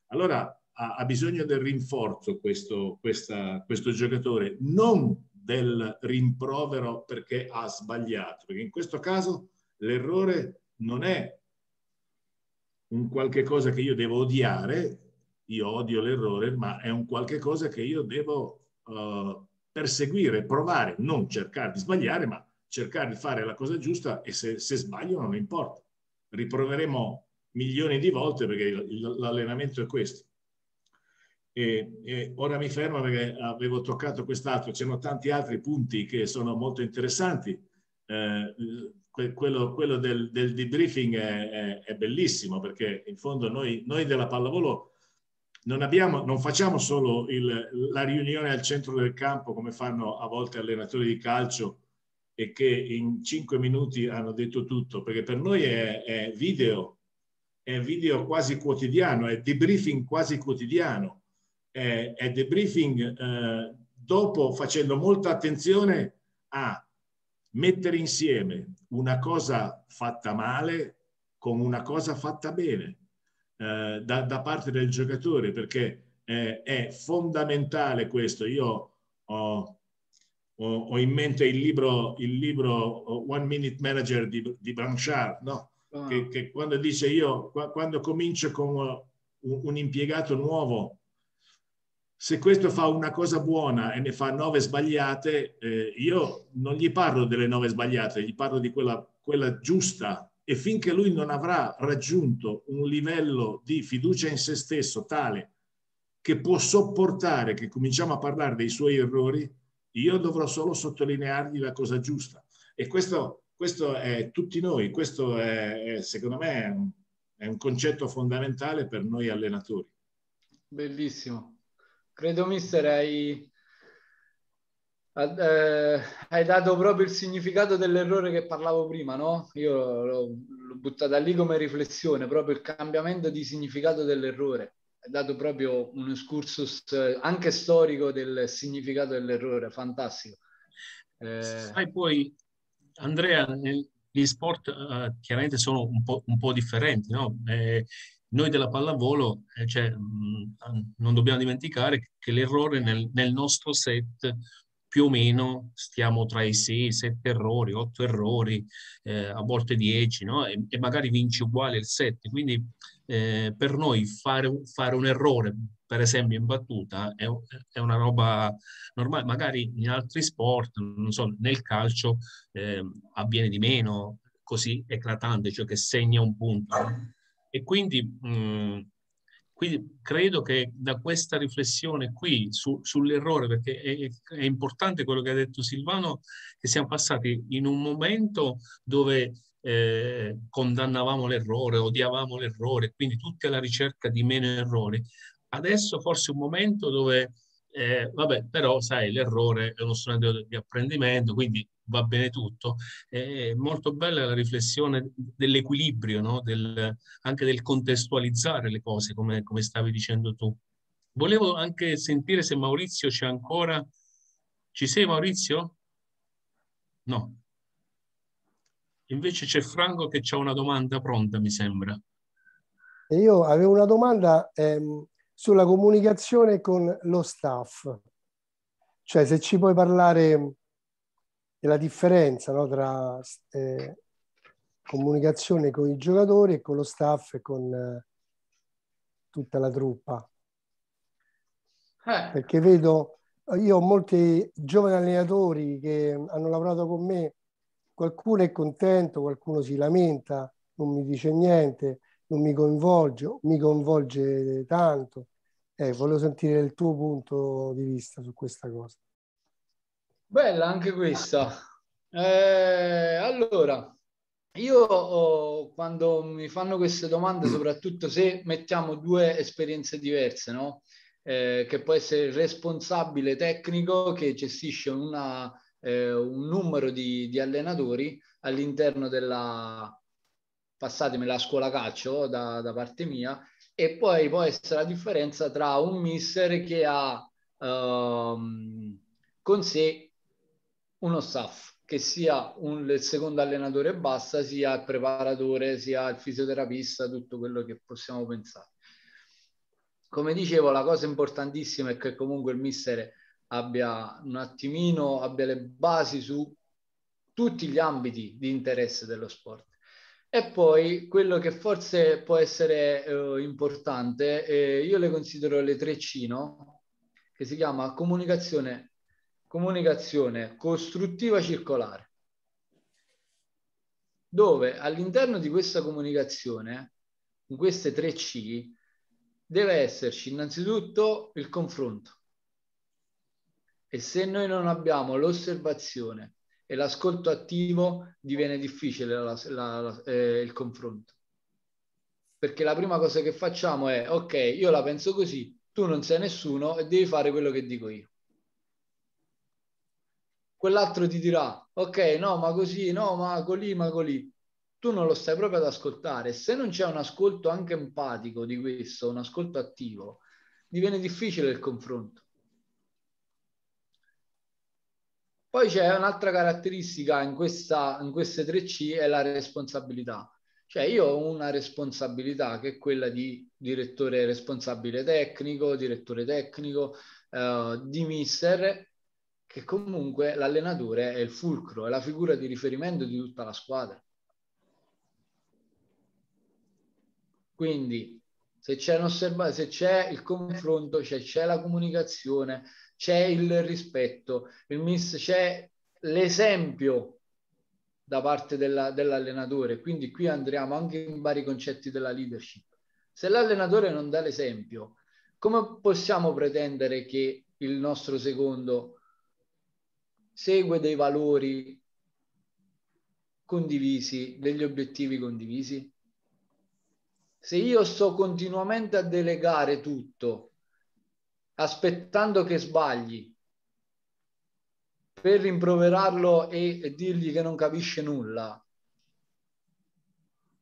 Allora ha, ha bisogno del rinforzo questo, questa, questo giocatore, non del rimprovero perché ha sbagliato, perché in questo caso l'errore non è un qualche cosa che io devo odiare, io odio l'errore, ma è un qualche cosa che io devo uh, perseguire, provare, non cercare di sbagliare, ma cercare di fare la cosa giusta e se, se sbaglio non importa. Riproveremo milioni di volte perché l'allenamento è questo. E, e, ora mi fermo perché avevo toccato quest'altro, c'erano tanti altri punti che sono molto interessanti. Eh, quello, quello del, del, debriefing è, è, è, bellissimo perché in fondo noi, noi della pallavolo non, abbiamo, non facciamo solo il, la riunione al centro del campo come fanno a volte allenatori di calcio e che in cinque minuti hanno detto tutto, perché per noi è, è video, è video quasi quotidiano, è debriefing quasi quotidiano è, è debriefing eh, dopo facendo molta attenzione a mettere insieme una cosa fatta male con una cosa fatta bene eh, da, da, parte del giocatore perché eh, è fondamentale questo. Io ho, ho, ho, in mente il libro, il libro One Minute Manager di, di Blanchard, no? Ah. Che, che, quando dice io, quando comincio con un, un impiegato nuovo, se questo fa una cosa buona e ne fa nove sbagliate, eh, io non gli parlo delle nove sbagliate, gli parlo di quella, quella giusta e finché lui non avrà raggiunto un livello di fiducia in se stesso tale che può sopportare che cominciamo a parlare dei suoi errori, io dovrò solo sottolineargli la cosa giusta. E questo, questo è tutti noi, questo è, secondo me è un, è un concetto fondamentale per noi allenatori. Bellissimo. Credo, mister, hai, eh, hai dato proprio il significato dell'errore che parlavo prima, no? Io l'ho buttata lì come riflessione, proprio il cambiamento di significato dell'errore. Dato proprio un excursus anche storico del significato dell'errore, fantastico. Eh... Sai poi, Andrea, gli sport uh, chiaramente sono un po', un po differenti, no? Eh, noi della pallavolo, eh, cioè, mh, non dobbiamo dimenticare che l'errore nel, nel, nostro set più o meno stiamo tra i 6, 7 errori, 8 errori, eh, a volte 10, no? e, e, magari vinci uguale il 7. Quindi eh, per noi fare, fare, un errore, per esempio in battuta, è, è, una roba normale. Magari in altri sport, non so, nel calcio eh, avviene di meno, così eclatante, cioè che segna un punto. E quindi, mh, mm, quindi credo che da questa riflessione qui su, sull'errore, perché è, è, importante quello che ha detto Silvano, che siamo passati in un momento dove eh, condannavamo l'errore, odiavamo l'errore, quindi tutta la ricerca di meno errori. Adesso forse è un momento dove, eh, vabbè, però sai, l'errore è uno strumento di apprendimento, quindi va bene tutto. È molto bella la riflessione dell'equilibrio, no? del, anche del contestualizzare le cose, come, come stavi dicendo tu. Volevo anche sentire se Maurizio c'è ancora. Ci sei Maurizio? No. Invece c'è Franco che ha una domanda pronta, mi sembra. Io avevo una domanda ehm, sulla comunicazione con lo staff. Cioè, se ci puoi parlare e la differenza no, tra eh, comunicazione con i giocatori e con lo staff e con eh, tutta la truppa. Eh. Perché vedo, io ho molti giovani allenatori che hanno lavorato con me, qualcuno è contento, qualcuno si lamenta, non mi dice niente, non mi coinvolge, mi coinvolge tanto. Eh, volevo sentire il tuo punto di vista su questa cosa. Bella anche questa. Eh, allora, io oh, quando mi fanno queste domande, soprattutto se mettiamo due esperienze diverse, no? Eh, che può essere il responsabile tecnico che gestisce una, eh, un numero di, di, allenatori all'interno della, passatemi, la scuola calcio da, da, parte mia, e poi può essere la differenza tra un mister che ha um, con sé uno staff, che sia un, il secondo allenatore e basta, sia il preparatore, sia il fisioterapista, tutto quello che possiamo pensare. Come dicevo, la cosa importantissima è che comunque il mister abbia un attimino, abbia le basi su tutti gli ambiti di interesse dello sport. E poi quello che forse può essere eh, importante, eh, io le considero le tre C, no? che si chiama comunicazione comunicazione costruttiva circolare, dove all'interno di questa comunicazione, in queste tre C, deve esserci innanzitutto il confronto. E se noi non abbiamo l'osservazione e l'ascolto attivo, diviene difficile la, la, la, eh, il confronto. Perché la prima cosa che facciamo è, ok, io la penso così, tu non sei nessuno e devi fare quello che dico io. Quell'altro ti dirà, ok, no, ma così, no, ma colì, ma colì. Tu non lo stai proprio ad ascoltare. Se non c'è un ascolto anche empatico di questo, un ascolto attivo, diviene difficile il confronto. Poi c'è un'altra caratteristica in, questa, in queste 3C, è la responsabilità. Cioè io ho una responsabilità che è quella di direttore responsabile tecnico, direttore tecnico, eh, di mister, che comunque l'allenatore è il fulcro, è la figura di riferimento di tutta la squadra. Quindi se c'è, se c'è il confronto, c'è, c'è la comunicazione, c'è il rispetto, il miss, c'è l'esempio da parte della, dell'allenatore. Quindi qui andremo anche in vari concetti della leadership. Se l'allenatore non dà l'esempio, come possiamo pretendere che il nostro secondo segue dei valori condivisi, degli obiettivi condivisi? Se io sto continuamente a delegare tutto aspettando che sbagli per rimproverarlo e, e dirgli che non capisce nulla.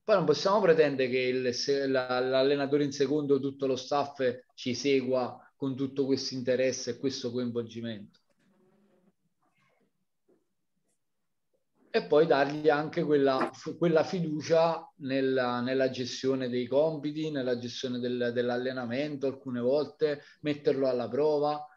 Poi non possiamo pretendere che il, la, l'allenatore in secondo, tutto lo staff ci segua con tutto questo interesse e questo coinvolgimento. E poi dargli anche quella, quella fiducia nella, nella, gestione dei compiti, nella gestione del, dell'allenamento, alcune volte metterlo alla prova,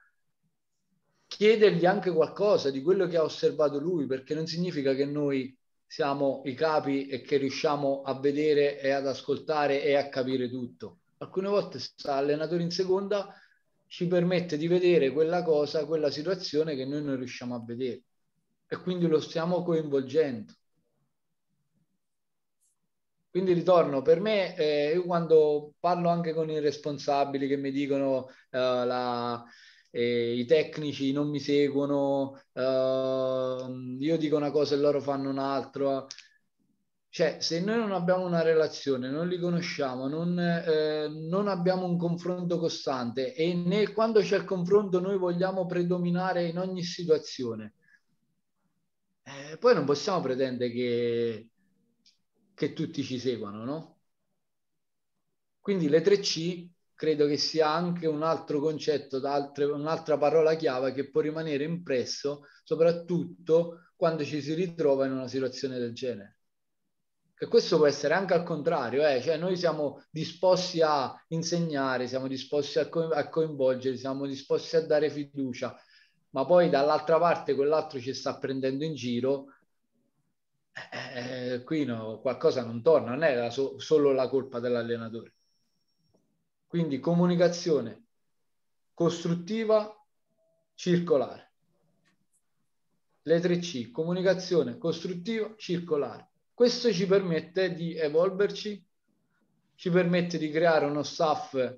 chiedergli anche qualcosa di quello che ha osservato lui, perché non significa che noi siamo i capi e che riusciamo a vedere e ad ascoltare e a capire tutto. Alcune volte l'allenatore in seconda ci permette di vedere quella cosa, quella situazione che noi non riusciamo a vedere e quindi lo stiamo coinvolgendo. Quindi ritorno, per me, eh, io quando parlo anche con i responsabili che mi dicono eh, la, eh, i tecnici non mi seguono, eh, io dico una cosa e loro fanno un'altra, cioè se noi non abbiamo una relazione, non li conosciamo, non, eh, non abbiamo un confronto costante e né, quando c'è il confronto noi vogliamo predominare in ogni situazione, eh, poi non possiamo pretendere che, che tutti ci seguano, no? Quindi le 3C credo che sia anche un altro concetto, un'altra parola chiave che può rimanere impresso, soprattutto quando ci si ritrova in una situazione del genere. E questo può essere anche al contrario, eh? cioè noi siamo disposti a insegnare, siamo disposti a coinvolgere, siamo disposti a dare fiducia, ma poi dall'altra parte quell'altro ci sta prendendo in giro, eh, eh, qui no, qualcosa non torna, non è la so, solo la colpa dell'allenatore. Quindi comunicazione costruttiva, circolare. Le 3C, comunicazione costruttiva, circolare. Questo ci permette di evolverci, ci permette di creare uno staff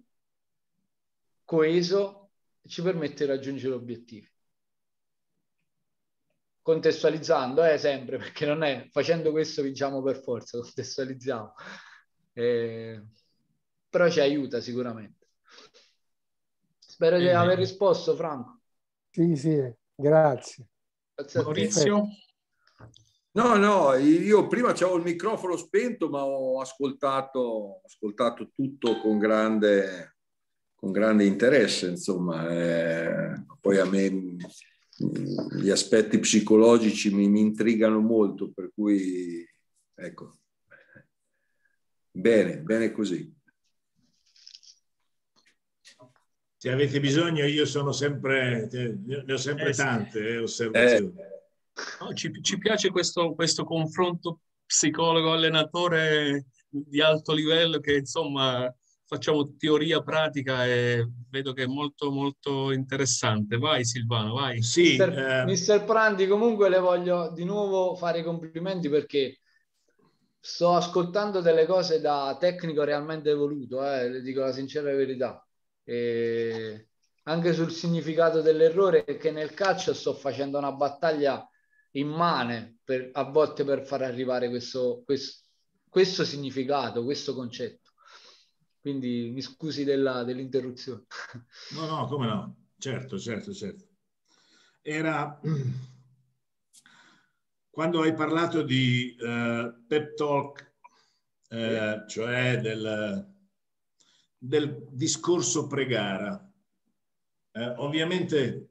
coeso ci permette di raggiungere obiettivi contestualizzando eh, sempre, perché non è facendo questo vinciamo per forza, contestualizziamo. Eh, però ci aiuta sicuramente. Spero di aver risposto, Franco. Sì, sì, grazie. grazie Maurizio? No, no, io prima avevo il microfono spento, ma ho ascoltato, ho ascoltato tutto con grande, con grande interesse, insomma. Eh, poi a me gli aspetti psicologici mi, mi intrigano molto, per cui ecco, bene, bene così. Se avete bisogno, io sono sempre, ne ho sempre eh, tante eh, osservazioni. Eh. No, ci, ci, piace questo, questo confronto psicologo-allenatore di alto livello che insomma facciamo teoria pratica e vedo che è molto molto interessante. Vai Silvano, vai. Sì, Mister, eh... Mister Prandi, comunque le voglio di nuovo fare i complimenti perché sto ascoltando delle cose da tecnico realmente evoluto, eh, le dico la sincera verità. E anche sul significato dell'errore, che nel calcio sto facendo una battaglia immane per, a volte per far arrivare questo, questo, questo significato, questo concetto. Quindi mi scusi della, dell'interruzione. No, no, come no? Certo, certo, certo. Era quando hai parlato di uh, pep talk, uh, cioè del, del, discorso pre-gara, uh, ovviamente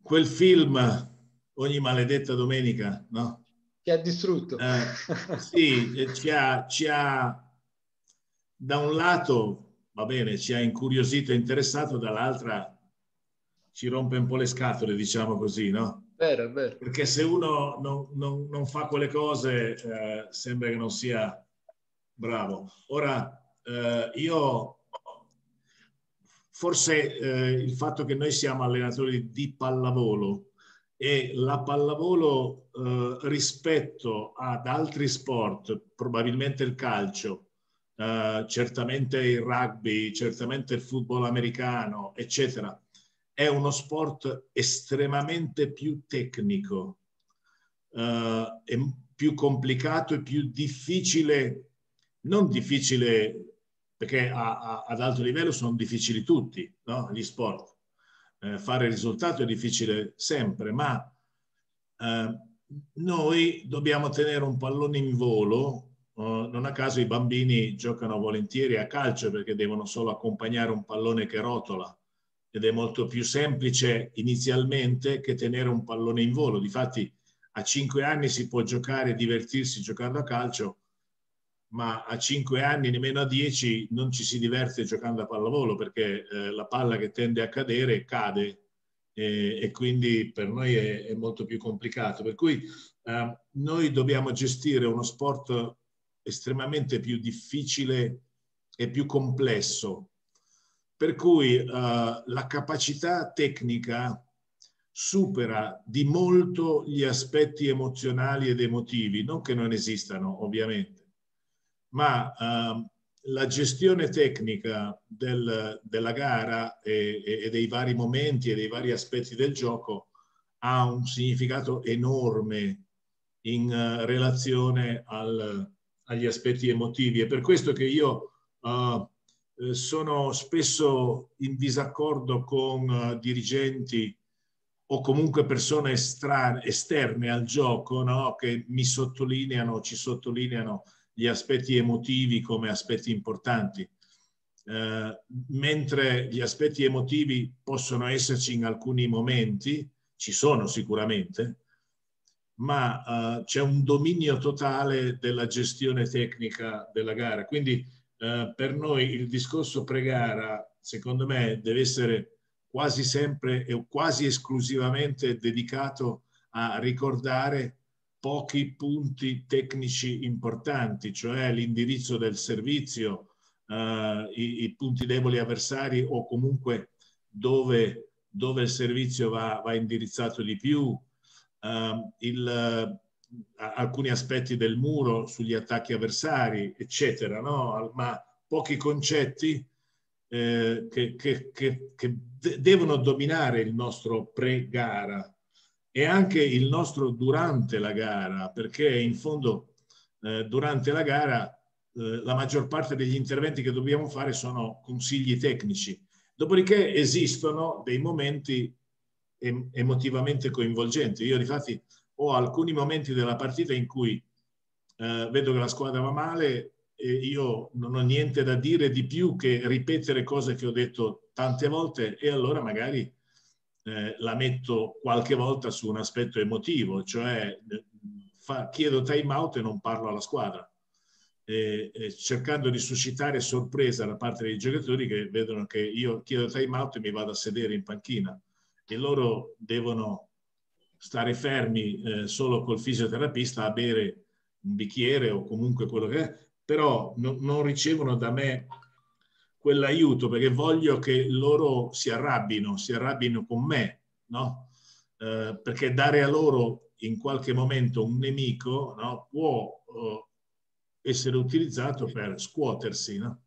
quel film ogni maledetta domenica, no? Che ha distrutto. sì, ci ha, ci ha, da un lato, va bene, ci ha incuriosito e interessato, dall'altra ci rompe un po' le scatole, diciamo così, no? Vero, vero. Perché se uno non, non, non fa quelle cose eh, sembra che non sia bravo. Ora, eh, io forse eh, il fatto che noi siamo allenatori di pallavolo e la pallavolo eh, rispetto ad altri sport, probabilmente il calcio, Uh, certamente il rugby, certamente il football americano, eccetera, è uno sport estremamente più tecnico, uh, è più complicato e più difficile, non difficile perché a, a, ad alto livello sono difficili tutti, no? gli sport. Eh, fare il risultato è difficile sempre, ma eh, noi dobbiamo tenere un pallone in volo. Uh, non a caso i bambini giocano volentieri a calcio perché devono solo accompagnare un pallone che rotola ed è molto più semplice inizialmente che tenere un pallone in volo. Difatti a cinque anni si può giocare divertirsi giocando a calcio, ma a cinque anni, nemmeno a dieci, non ci si diverte giocando a pallavolo perché eh, la palla che tende a cadere cade e, e quindi per noi è, è, molto più complicato. Per cui eh, noi dobbiamo gestire uno sport estremamente più difficile e più complesso per cui uh, la capacità tecnica supera di molto gli aspetti emozionali ed emotivi, non che non esistano ovviamente, ma uh, la gestione tecnica del, della gara e, e, dei vari momenti e dei vari aspetti del gioco ha un significato enorme in uh, relazione al, agli aspetti emotivi. È per questo che io uh, eh, sono spesso in disaccordo con uh, dirigenti o comunque persone esterne al gioco no? che mi sottolineano, ci sottolineano gli aspetti emotivi come aspetti importanti. Uh, mentre gli aspetti emotivi possono esserci in alcuni momenti, ci sono sicuramente, ma uh, c'è un dominio totale della gestione tecnica della gara. Quindi eh, per noi il discorso pre-gara, secondo me, deve essere quasi sempre e quasi esclusivamente dedicato a ricordare pochi punti tecnici importanti, cioè l'indirizzo del servizio, eh, i, i, punti deboli avversari o comunque dove, dove il servizio va, va indirizzato di più, eh, il, alcuni aspetti del muro sugli attacchi avversari, eccetera, no? ma pochi concetti eh, che, che, che, che devono dominare il nostro pre-gara e anche il nostro durante la gara, perché in fondo eh, durante la gara eh, la maggior parte degli interventi che dobbiamo fare sono consigli tecnici. Dopodiché esistono dei momenti em emotivamente coinvolgenti. Io infatti ho alcuni momenti della partita in cui eh, vedo che la squadra va male e io non ho niente da dire di più che ripetere cose che ho detto tante volte e allora magari eh, la metto qualche volta su un aspetto emotivo, cioè fa, chiedo time out e non parlo alla squadra, e, e cercando di suscitare sorpresa da parte dei giocatori che vedono che io chiedo time out e mi vado a sedere in panchina. E loro devono stare fermi eh, solo col fisioterapista a bere un bicchiere o comunque quello che è, però no, non ricevono da me quell'aiuto perché voglio che loro si arrabbino, si arrabbino con me, no? Eh, perché dare a loro in qualche momento un nemico no, può uh, essere utilizzato per scuotersi. No?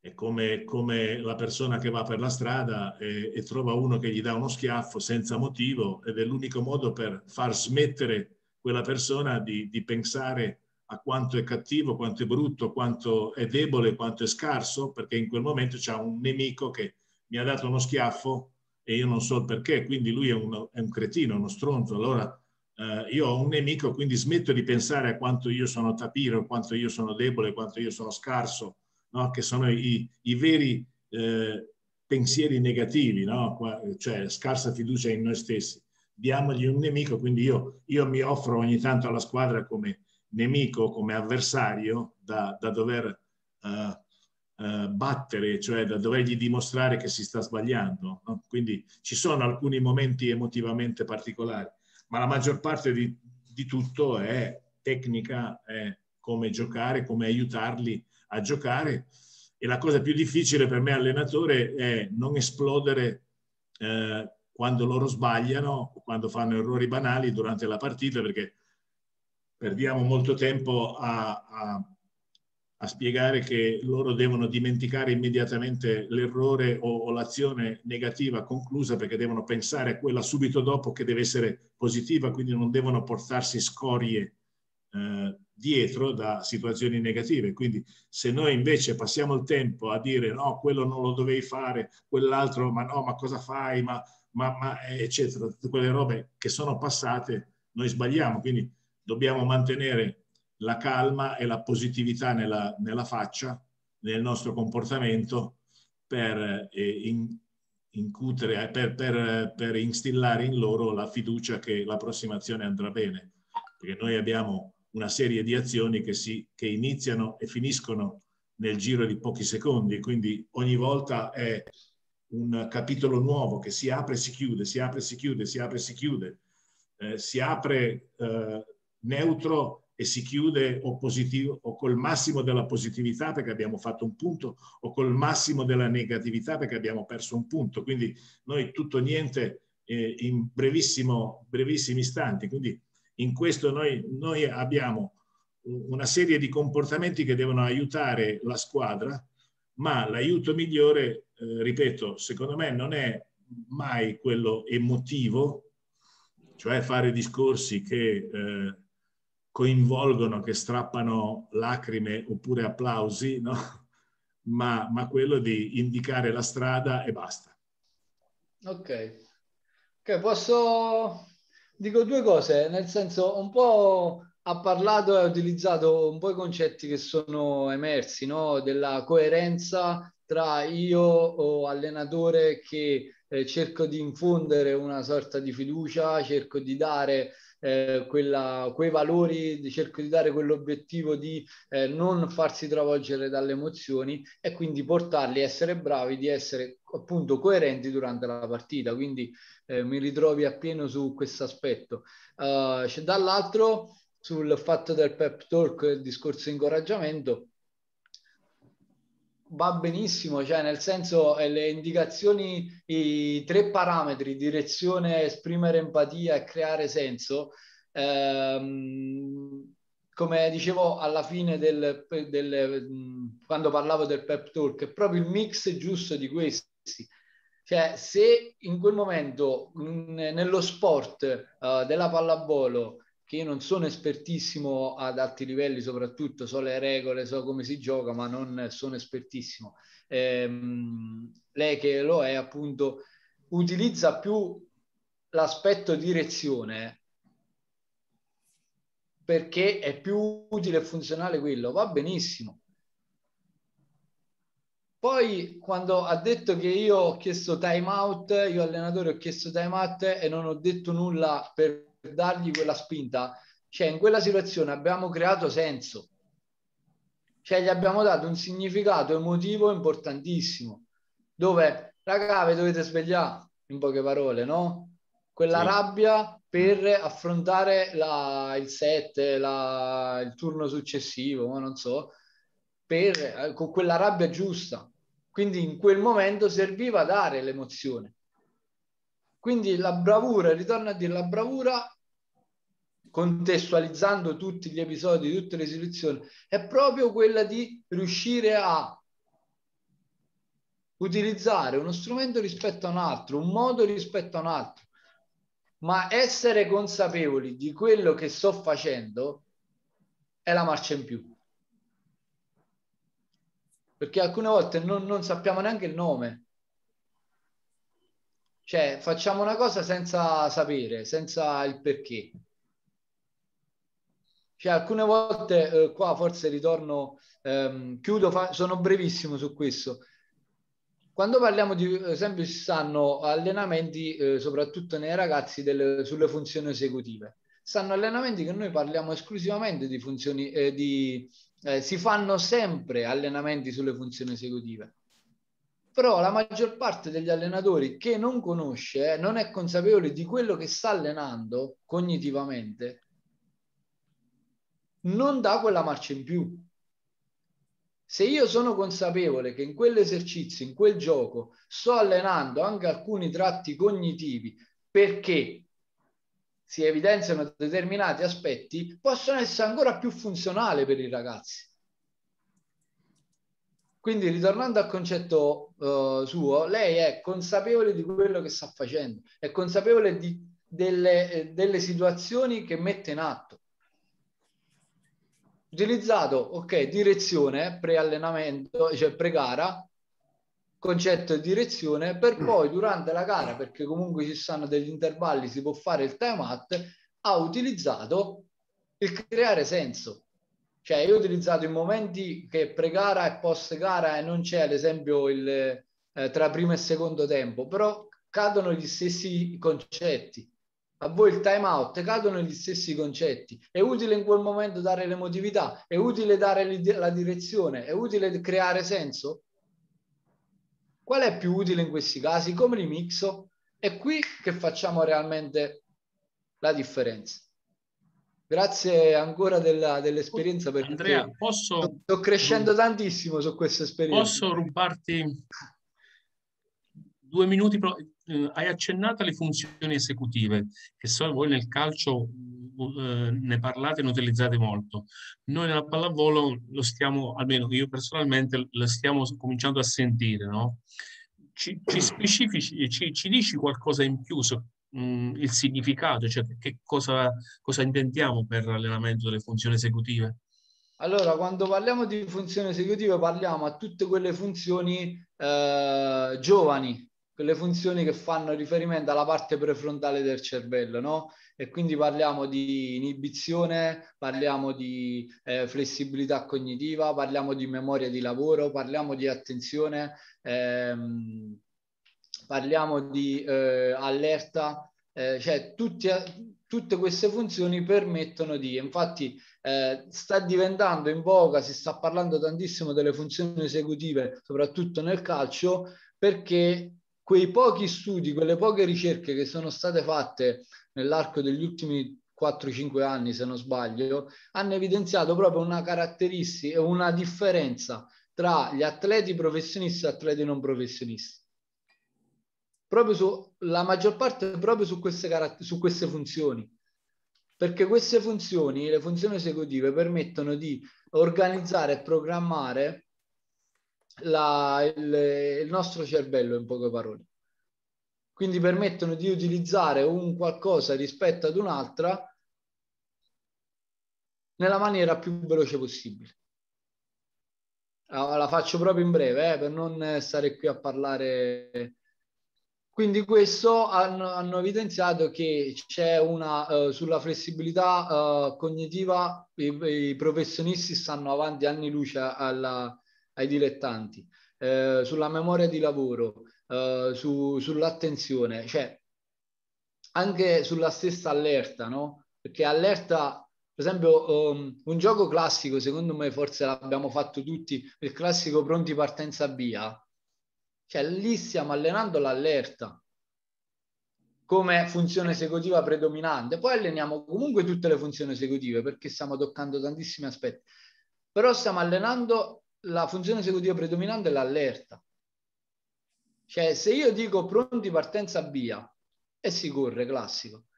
È come, come, la persona che va per la strada e, e, trova uno che gli dà uno schiaffo senza motivo ed è l'unico modo per far smettere quella persona di, di pensare a quanto è cattivo, quanto è brutto, quanto è debole, quanto è scarso, perché in quel momento c'è un nemico che mi ha dato uno schiaffo e io non so il perché, quindi lui è, uno, è un cretino, uno stronzo. Allora eh, io ho un nemico, quindi smetto di pensare a quanto io sono tapiro, quanto io sono debole, quanto io sono scarso, no? che sono i, i veri eh, pensieri negativi, no? cioè scarsa fiducia in noi stessi. Diamogli un nemico, quindi io, io mi offro ogni tanto alla squadra come nemico, come avversario da, da dover uh, uh, battere, cioè da dovergli dimostrare che si sta sbagliando. No? Quindi ci sono alcuni momenti emotivamente particolari, ma la maggior parte di, di tutto è tecnica, è come giocare, come aiutarli a giocare. E la cosa più difficile per me allenatore è non esplodere eh, quando loro sbagliano, quando fanno errori banali durante la partita, perché perdiamo molto tempo a, a, a, spiegare che loro devono dimenticare immediatamente l'errore o, o, l'azione negativa conclusa perché devono pensare a quella subito dopo che deve essere positiva, quindi non devono portarsi scorie eh, dietro da situazioni negative. Quindi se noi invece passiamo il tempo a dire no, quello non lo dovevi fare, quell'altro, ma no, ma cosa fai, ma, ma, ma eccetera, tutte quelle robe che sono passate, noi sbagliamo. Quindi dobbiamo mantenere la calma e la positività nella, nella faccia, nel nostro comportamento per eh, in, incutere, per, per, per instillare in loro la fiducia che l'approssimazione andrà bene. Perché noi abbiamo una serie di azioni che, si, che iniziano e finiscono nel giro di pochi secondi, quindi ogni volta è un capitolo nuovo che si apre e si chiude, si apre e si chiude, si apre e si chiude, eh, si apre eh, neutro e si chiude o positivo o col massimo della positività perché abbiamo fatto un punto o col massimo della negatività perché abbiamo perso un punto. Quindi noi tutto niente eh, in brevissimi istanti. Quindi in questo noi, noi abbiamo una serie di comportamenti che devono aiutare la squadra, ma l'aiuto migliore, eh, ripeto, secondo me non è mai quello emotivo, cioè fare discorsi che eh, coinvolgono, che strappano lacrime oppure applausi, no? ma, ma quello di indicare la strada e basta. Ok, ok, posso... Dico due cose, nel senso un po' ha parlato e ha utilizzato un po' i concetti che sono emersi, no? della coerenza tra io o allenatore che eh, cerco di infondere una sorta di fiducia, cerco di dare eh, quella, quei valori, cerco di dare quell'obiettivo di eh, non farsi travolgere dalle emozioni e quindi portarli a essere bravi, di essere appunto coerenti durante la partita. Quindi eh, mi ritrovi appieno su questo aspetto. Uh, dall'altro, sul fatto del pep talk, il discorso incoraggiamento, va benissimo, cioè nel senso eh, le indicazioni, i tre parametri, direzione, esprimere empatia e creare senso, ehm, come dicevo alla fine del, del, quando parlavo del pep talk, è proprio il mix giusto di questi. Cioè, se in quel momento nello sport uh, della pallavolo che io non sono espertissimo ad alti livelli, soprattutto so le regole, so come si gioca, ma non sono espertissimo. Ehm, lei che lo è, appunto, utilizza più l'aspetto direzione perché è più utile e funzionale quello, va benissimo. Poi quando ha detto che io ho chiesto time out, io allenatore ho chiesto time out e non ho detto nulla per dargli quella spinta, cioè in quella situazione abbiamo creato senso, cioè gli abbiamo dato un significato emotivo importantissimo, dove raga, dovete svegliare, in poche parole, no? Quella sì. rabbia per affrontare la, il set, la, il turno successivo, ma non so, per, eh, con quella rabbia giusta. Quindi in quel momento serviva dare l'emozione. Quindi la bravura, ritorno a dire, la bravura contestualizzando tutti gli episodi, tutte le situazioni, è proprio quella di riuscire a utilizzare uno strumento rispetto a un altro, un modo rispetto a un altro, ma essere consapevoli di quello che sto facendo è la marcia in più. Perché alcune volte non, non sappiamo neanche il nome. Cioè, facciamo una cosa senza sapere, senza il perché. Cioè, alcune volte, eh, qua forse ritorno, ehm, chiudo, fa, sono brevissimo su questo. Quando parliamo di esempio ci stanno allenamenti eh, soprattutto nei ragazzi delle, sulle funzioni esecutive. Stanno allenamenti che noi parliamo esclusivamente di funzioni eh, di, eh, si fanno sempre allenamenti sulle funzioni esecutive però la maggior parte degli allenatori che non conosce non è consapevole di quello che sta allenando cognitivamente non dà quella marcia in più se io sono consapevole che in quell'esercizio, in quel gioco, sto allenando anche alcuni tratti cognitivi perché si evidenziano determinati aspetti, possono essere ancora più funzionali per i ragazzi. Quindi ritornando al concetto uh, suo, lei è consapevole di quello che sta facendo, è consapevole di, delle, eh, delle situazioni che mette in atto utilizzato, ok, direzione, pre-allenamento, cioè pre-gara, concetto di direzione, per mm. poi durante la gara, perché comunque ci stanno degli intervalli, si può fare il time out, ha utilizzato il creare senso. Cioè, io ho utilizzato in momenti che pre-gara e post-gara e non c'è, ad esempio, il, eh, tra primo e secondo tempo, però cadono gli stessi concetti a voi il time out, cadono gli stessi concetti. È utile in quel momento dare l'emotività, è utile dare la direzione, è utile creare senso? Qual è più utile in questi casi? Come li mixo? È qui che facciamo realmente la differenza. Grazie ancora della, dell'esperienza perché Andrea, posso... sto crescendo tantissimo su questa esperienza. Posso rubarti due minuti? eh, hai accennato alle funzioni esecutive, che so voi nel calcio eh, ne parlate e ne utilizzate molto. Noi nella pallavolo lo stiamo, almeno io personalmente, lo stiamo cominciando a sentire, no? Ci, ci specifici, ci, ci dici qualcosa in più su mh, mm, il significato, cioè che cosa, cosa intendiamo per l'allenamento delle funzioni esecutive? Allora, quando parliamo di funzioni esecutive parliamo a tutte quelle funzioni eh, giovani, quelle funzioni che fanno riferimento alla parte prefrontale del cervello, no? E quindi parliamo di inibizione, parliamo di eh, flessibilità cognitiva, parliamo di memoria di lavoro, parliamo di attenzione, ehm, parliamo di eh, allerta, eh, cioè tutti, tutte queste funzioni permettono di, infatti eh, sta diventando in voga, si sta parlando tantissimo delle funzioni esecutive, soprattutto nel calcio, perché quei pochi studi, quelle poche ricerche che sono state fatte nell'arco degli ultimi 4-5 anni, se non sbaglio, hanno evidenziato proprio una caratteristica, una differenza tra gli atleti professionisti e atleti non professionisti. Proprio su, la maggior parte proprio su queste, su queste funzioni. Perché queste funzioni, le funzioni esecutive, permettono di organizzare e programmare la, il, il nostro cervello in poche parole. Quindi permettono di utilizzare un qualcosa rispetto ad un'altra nella maniera più veloce possibile. La faccio proprio in breve eh, per non stare qui a parlare. Quindi questo hanno, hanno evidenziato che c'è una uh, sulla flessibilità uh, cognitiva i, i, professionisti stanno avanti anni luce alla, ai dilettanti, eh, sulla memoria di lavoro, su, sull'attenzione, cioè anche sulla stessa allerta, no? Perché allerta, per esempio, um, un gioco classico, secondo me forse l'abbiamo fatto tutti, il classico pronti partenza via, cioè lì stiamo allenando l'allerta come funzione esecutiva predominante. Poi alleniamo comunque tutte le funzioni esecutive perché stiamo toccando tantissimi aspetti, però stiamo allenando la funzione esecutiva predominante è l'allerta. Cioè, se io dico pronti partenza via, e si corre, classico.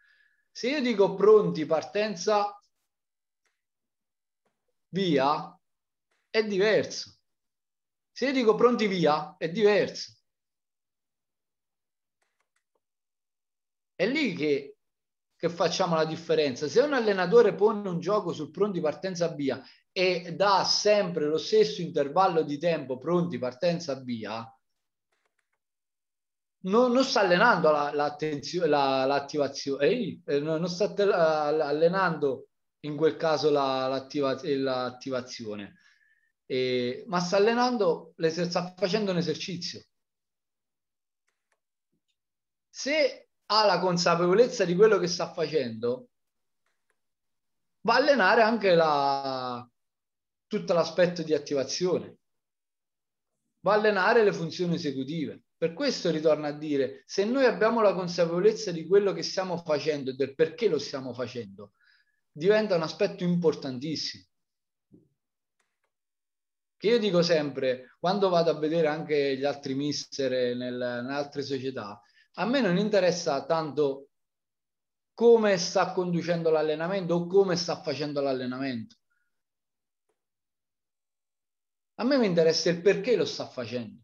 Se io dico pronti, partenza, via, è diverso. Se io dico pronti via, è diverso. È lì che, che facciamo la differenza. Se un allenatore pone un gioco sul pronti partenza via e dà sempre lo stesso intervallo di tempo pronti partenza via, non, non sta allenando la, la, l'attivazione, eh, non sta allenando in quel caso la, l'attiva, l'attivazione, eh, ma sta allenando, sta facendo un esercizio. Se ha la consapevolezza di quello che sta facendo, va a allenare anche la, tutto l'aspetto di attivazione, va a allenare le funzioni esecutive. Per questo ritorno a dire, se noi abbiamo la consapevolezza di quello che stiamo facendo e del perché lo stiamo facendo, diventa un aspetto importantissimo. Che io dico sempre, quando vado a vedere anche gli altri mister nel, nelle altre società, a me non interessa tanto come sta conducendo l'allenamento o come sta facendo l'allenamento. A me mi interessa il perché lo sta facendo.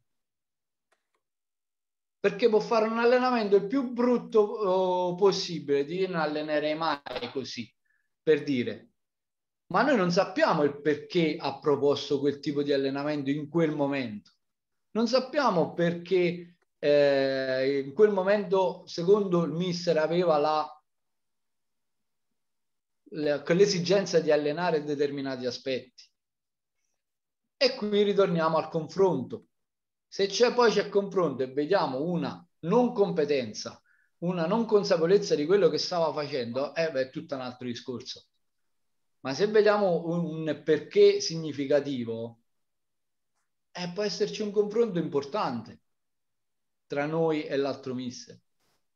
Perché può fare un allenamento il più brutto oh, possibile, di non allenerei mai così, per dire. Ma noi non sappiamo il perché ha proposto quel tipo di allenamento in quel momento. Non sappiamo perché eh, in quel momento, secondo il mister, aveva la, la, l'esigenza di allenare determinati aspetti. E qui ritorniamo al confronto. Se c'è poi c'è confronto e vediamo una non competenza, una non consapevolezza di quello che stava facendo, eh, beh, è tutto un altro discorso. Ma se vediamo un, perché significativo, eh, può esserci un confronto importante tra noi e l'altro mister.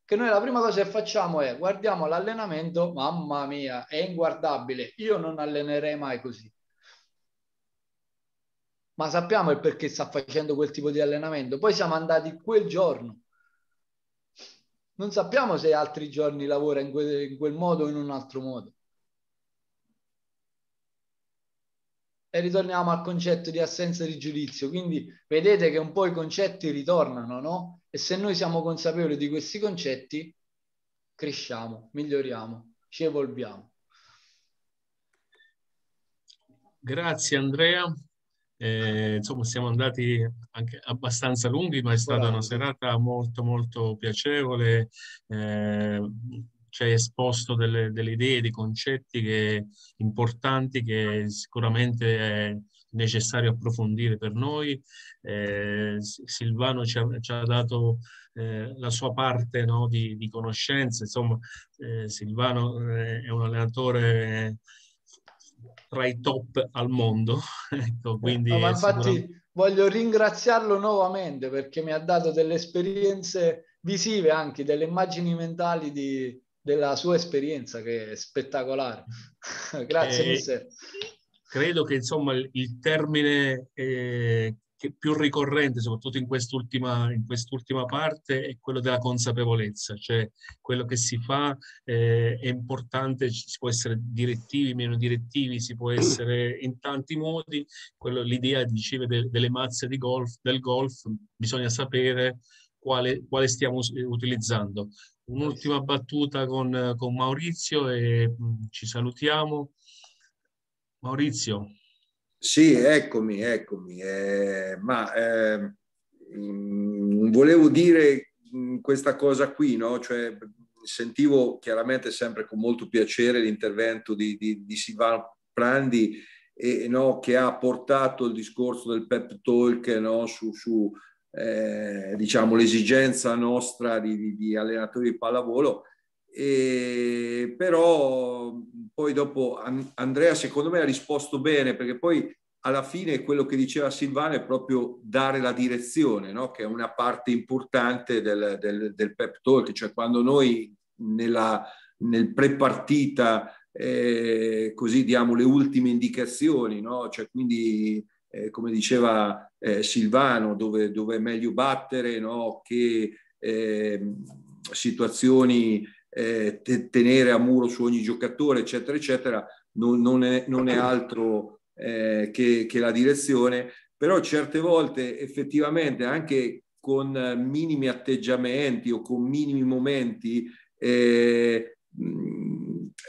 Che noi la prima cosa che facciamo è guardiamo l'allenamento, mamma mia, è inguardabile, io non allenerei mai così ma sappiamo il perché sta facendo quel tipo di allenamento. Poi siamo andati quel giorno. Non sappiamo se altri giorni lavora in quel, in quel modo o in un altro modo. E ritorniamo al concetto di assenza di giudizio. Quindi vedete che un po' i concetti ritornano, no? E se noi siamo consapevoli di questi concetti, cresciamo, miglioriamo, ci evolviamo. Grazie Andrea. Eh, insomma, siamo andati anche abbastanza lunghi, ma è stata una serata molto, molto piacevole. Eh, ci hai esposto delle, delle, idee, dei concetti che, importanti che sicuramente è necessario approfondire per noi. Eh, Silvano ci ha, ci ha dato eh, la sua parte no, di, di conoscenze. Insomma, eh, Silvano eh, è un allenatore tra i top al mondo. ecco, quindi no, ma infatti sicuramente... voglio ringraziarlo nuovamente perché mi ha dato delle esperienze visive anche, delle immagini mentali di, della sua esperienza che è spettacolare. Grazie, eh, mister. Credo che insomma il, termine eh, che più ricorrente, soprattutto in quest'ultima, in quest'ultima parte, è quello della consapevolezza, cioè quello che si fa eh, è importante, si può essere direttivi, meno direttivi, si può essere in tanti modi, quello, l'idea dicevo de, delle mazze di golf, del golf, bisogna sapere quale, quale stiamo utilizzando. Un'ultima battuta con, con Maurizio e mh, mm, ci salutiamo. Maurizio. Sì, eccomi, eccomi. Eh, ma eh, volevo dire questa cosa qui, no? Cioè, sentivo chiaramente sempre con molto piacere l'intervento di, di, di Silvano Prandi e, no, che ha portato il discorso del pep talk no, su, su eh, diciamo, l'esigenza nostra di, di, di allenatori di pallavolo. E, però poi dopo Andrea secondo me ha risposto bene perché poi alla fine quello che diceva Silvano è proprio dare la direzione, no? che è una parte importante del, del, del pep talk, cioè quando noi nella, nel pre-partita eh, così diamo le ultime indicazioni, no? cioè quindi eh, come diceva eh, Silvano, dove, dove, è meglio battere, no? che ehm, situazioni eh, tenere a muro su ogni giocatore, eccetera, eccetera, non, non, è, non è, altro eh, che, che la direzione, però certe volte effettivamente anche con minimi atteggiamenti o con minimi momenti eh,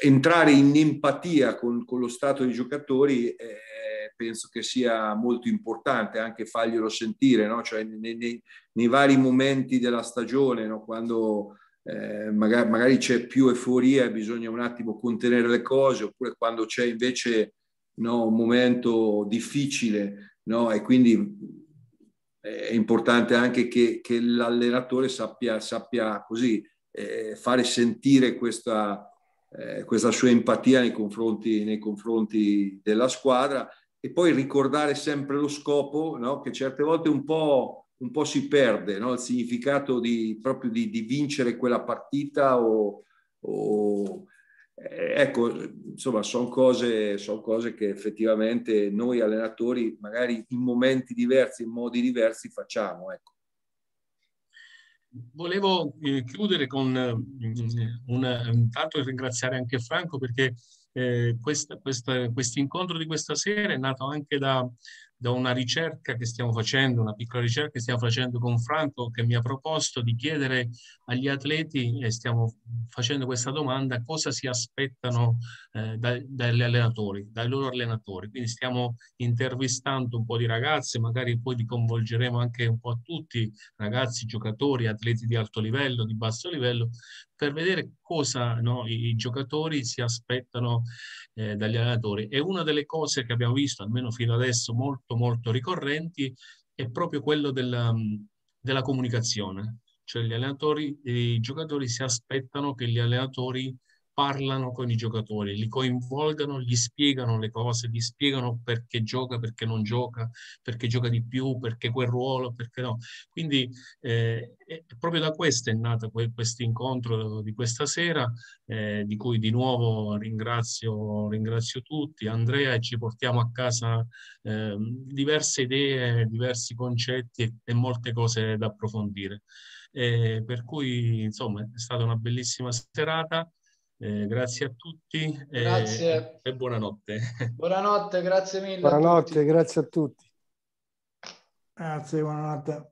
entrare in empatia con, con, lo stato dei giocatori eh, penso che sia molto importante anche farglielo sentire, no? cioè nei, nei, nei, vari momenti della stagione, no? quando eh, magari, magari, c'è più euforia e bisogna un attimo contenere le cose, oppure quando c'è invece no, un momento difficile e quindi è importante anche che, che l'allenatore sappia, sappia così eh, fare sentire questa, eh, questa sua empatia nei confronti, nei confronti, della squadra e poi ricordare sempre lo scopo, no? che certe volte un po', un po si perde, no? il significato di, proprio di, di vincere quella partita o, o eh, ecco, insomma, sono cose, son cose che effettivamente noi allenatori, magari in momenti diversi, in modi diversi, facciamo. Ecco. Volevo eh, chiudere con eh, un, intanto ringraziare anche Franco perché eh, questo incontro di questa sera è nato anche da, da una ricerca che stiamo facendo, una piccola ricerca che stiamo facendo con Franco che mi ha proposto di chiedere agli atleti, e stiamo facendo questa domanda, cosa si aspettano eh, dai, dagli allenatori, dai loro allenatori. Quindi stiamo intervistando un po' di ragazze, magari poi li coinvolgeremo anche un po' a tutti, ragazzi, giocatori, atleti di alto livello, di basso livello, per vedere cosa no, i, i, giocatori si aspettano eh, dagli allenatori. E una delle cose che abbiamo visto, almeno fino adesso, molto, molto ricorrenti, è proprio quello della, della comunicazione. Cioè gli allenatori, i giocatori si aspettano che gli allenatori parlano con i giocatori, li coinvolgano, gli spiegano le cose, gli spiegano perché gioca, perché non gioca, perché gioca di più, perché quel ruolo, perché no. Quindi eh, proprio da questo è nato questo incontro di questa sera, eh, di cui di nuovo ringrazio, ringrazio tutti, Andrea, e ci portiamo a casa eh, diverse idee, diversi concetti e, e molte cose da approfondire. Eh, per cui insomma è stata una bellissima serata eh, grazie a tutti grazie. E, e buonanotte. Buonanotte, grazie mille. Buonanotte, grazie a tutti. Grazie, buonanotte.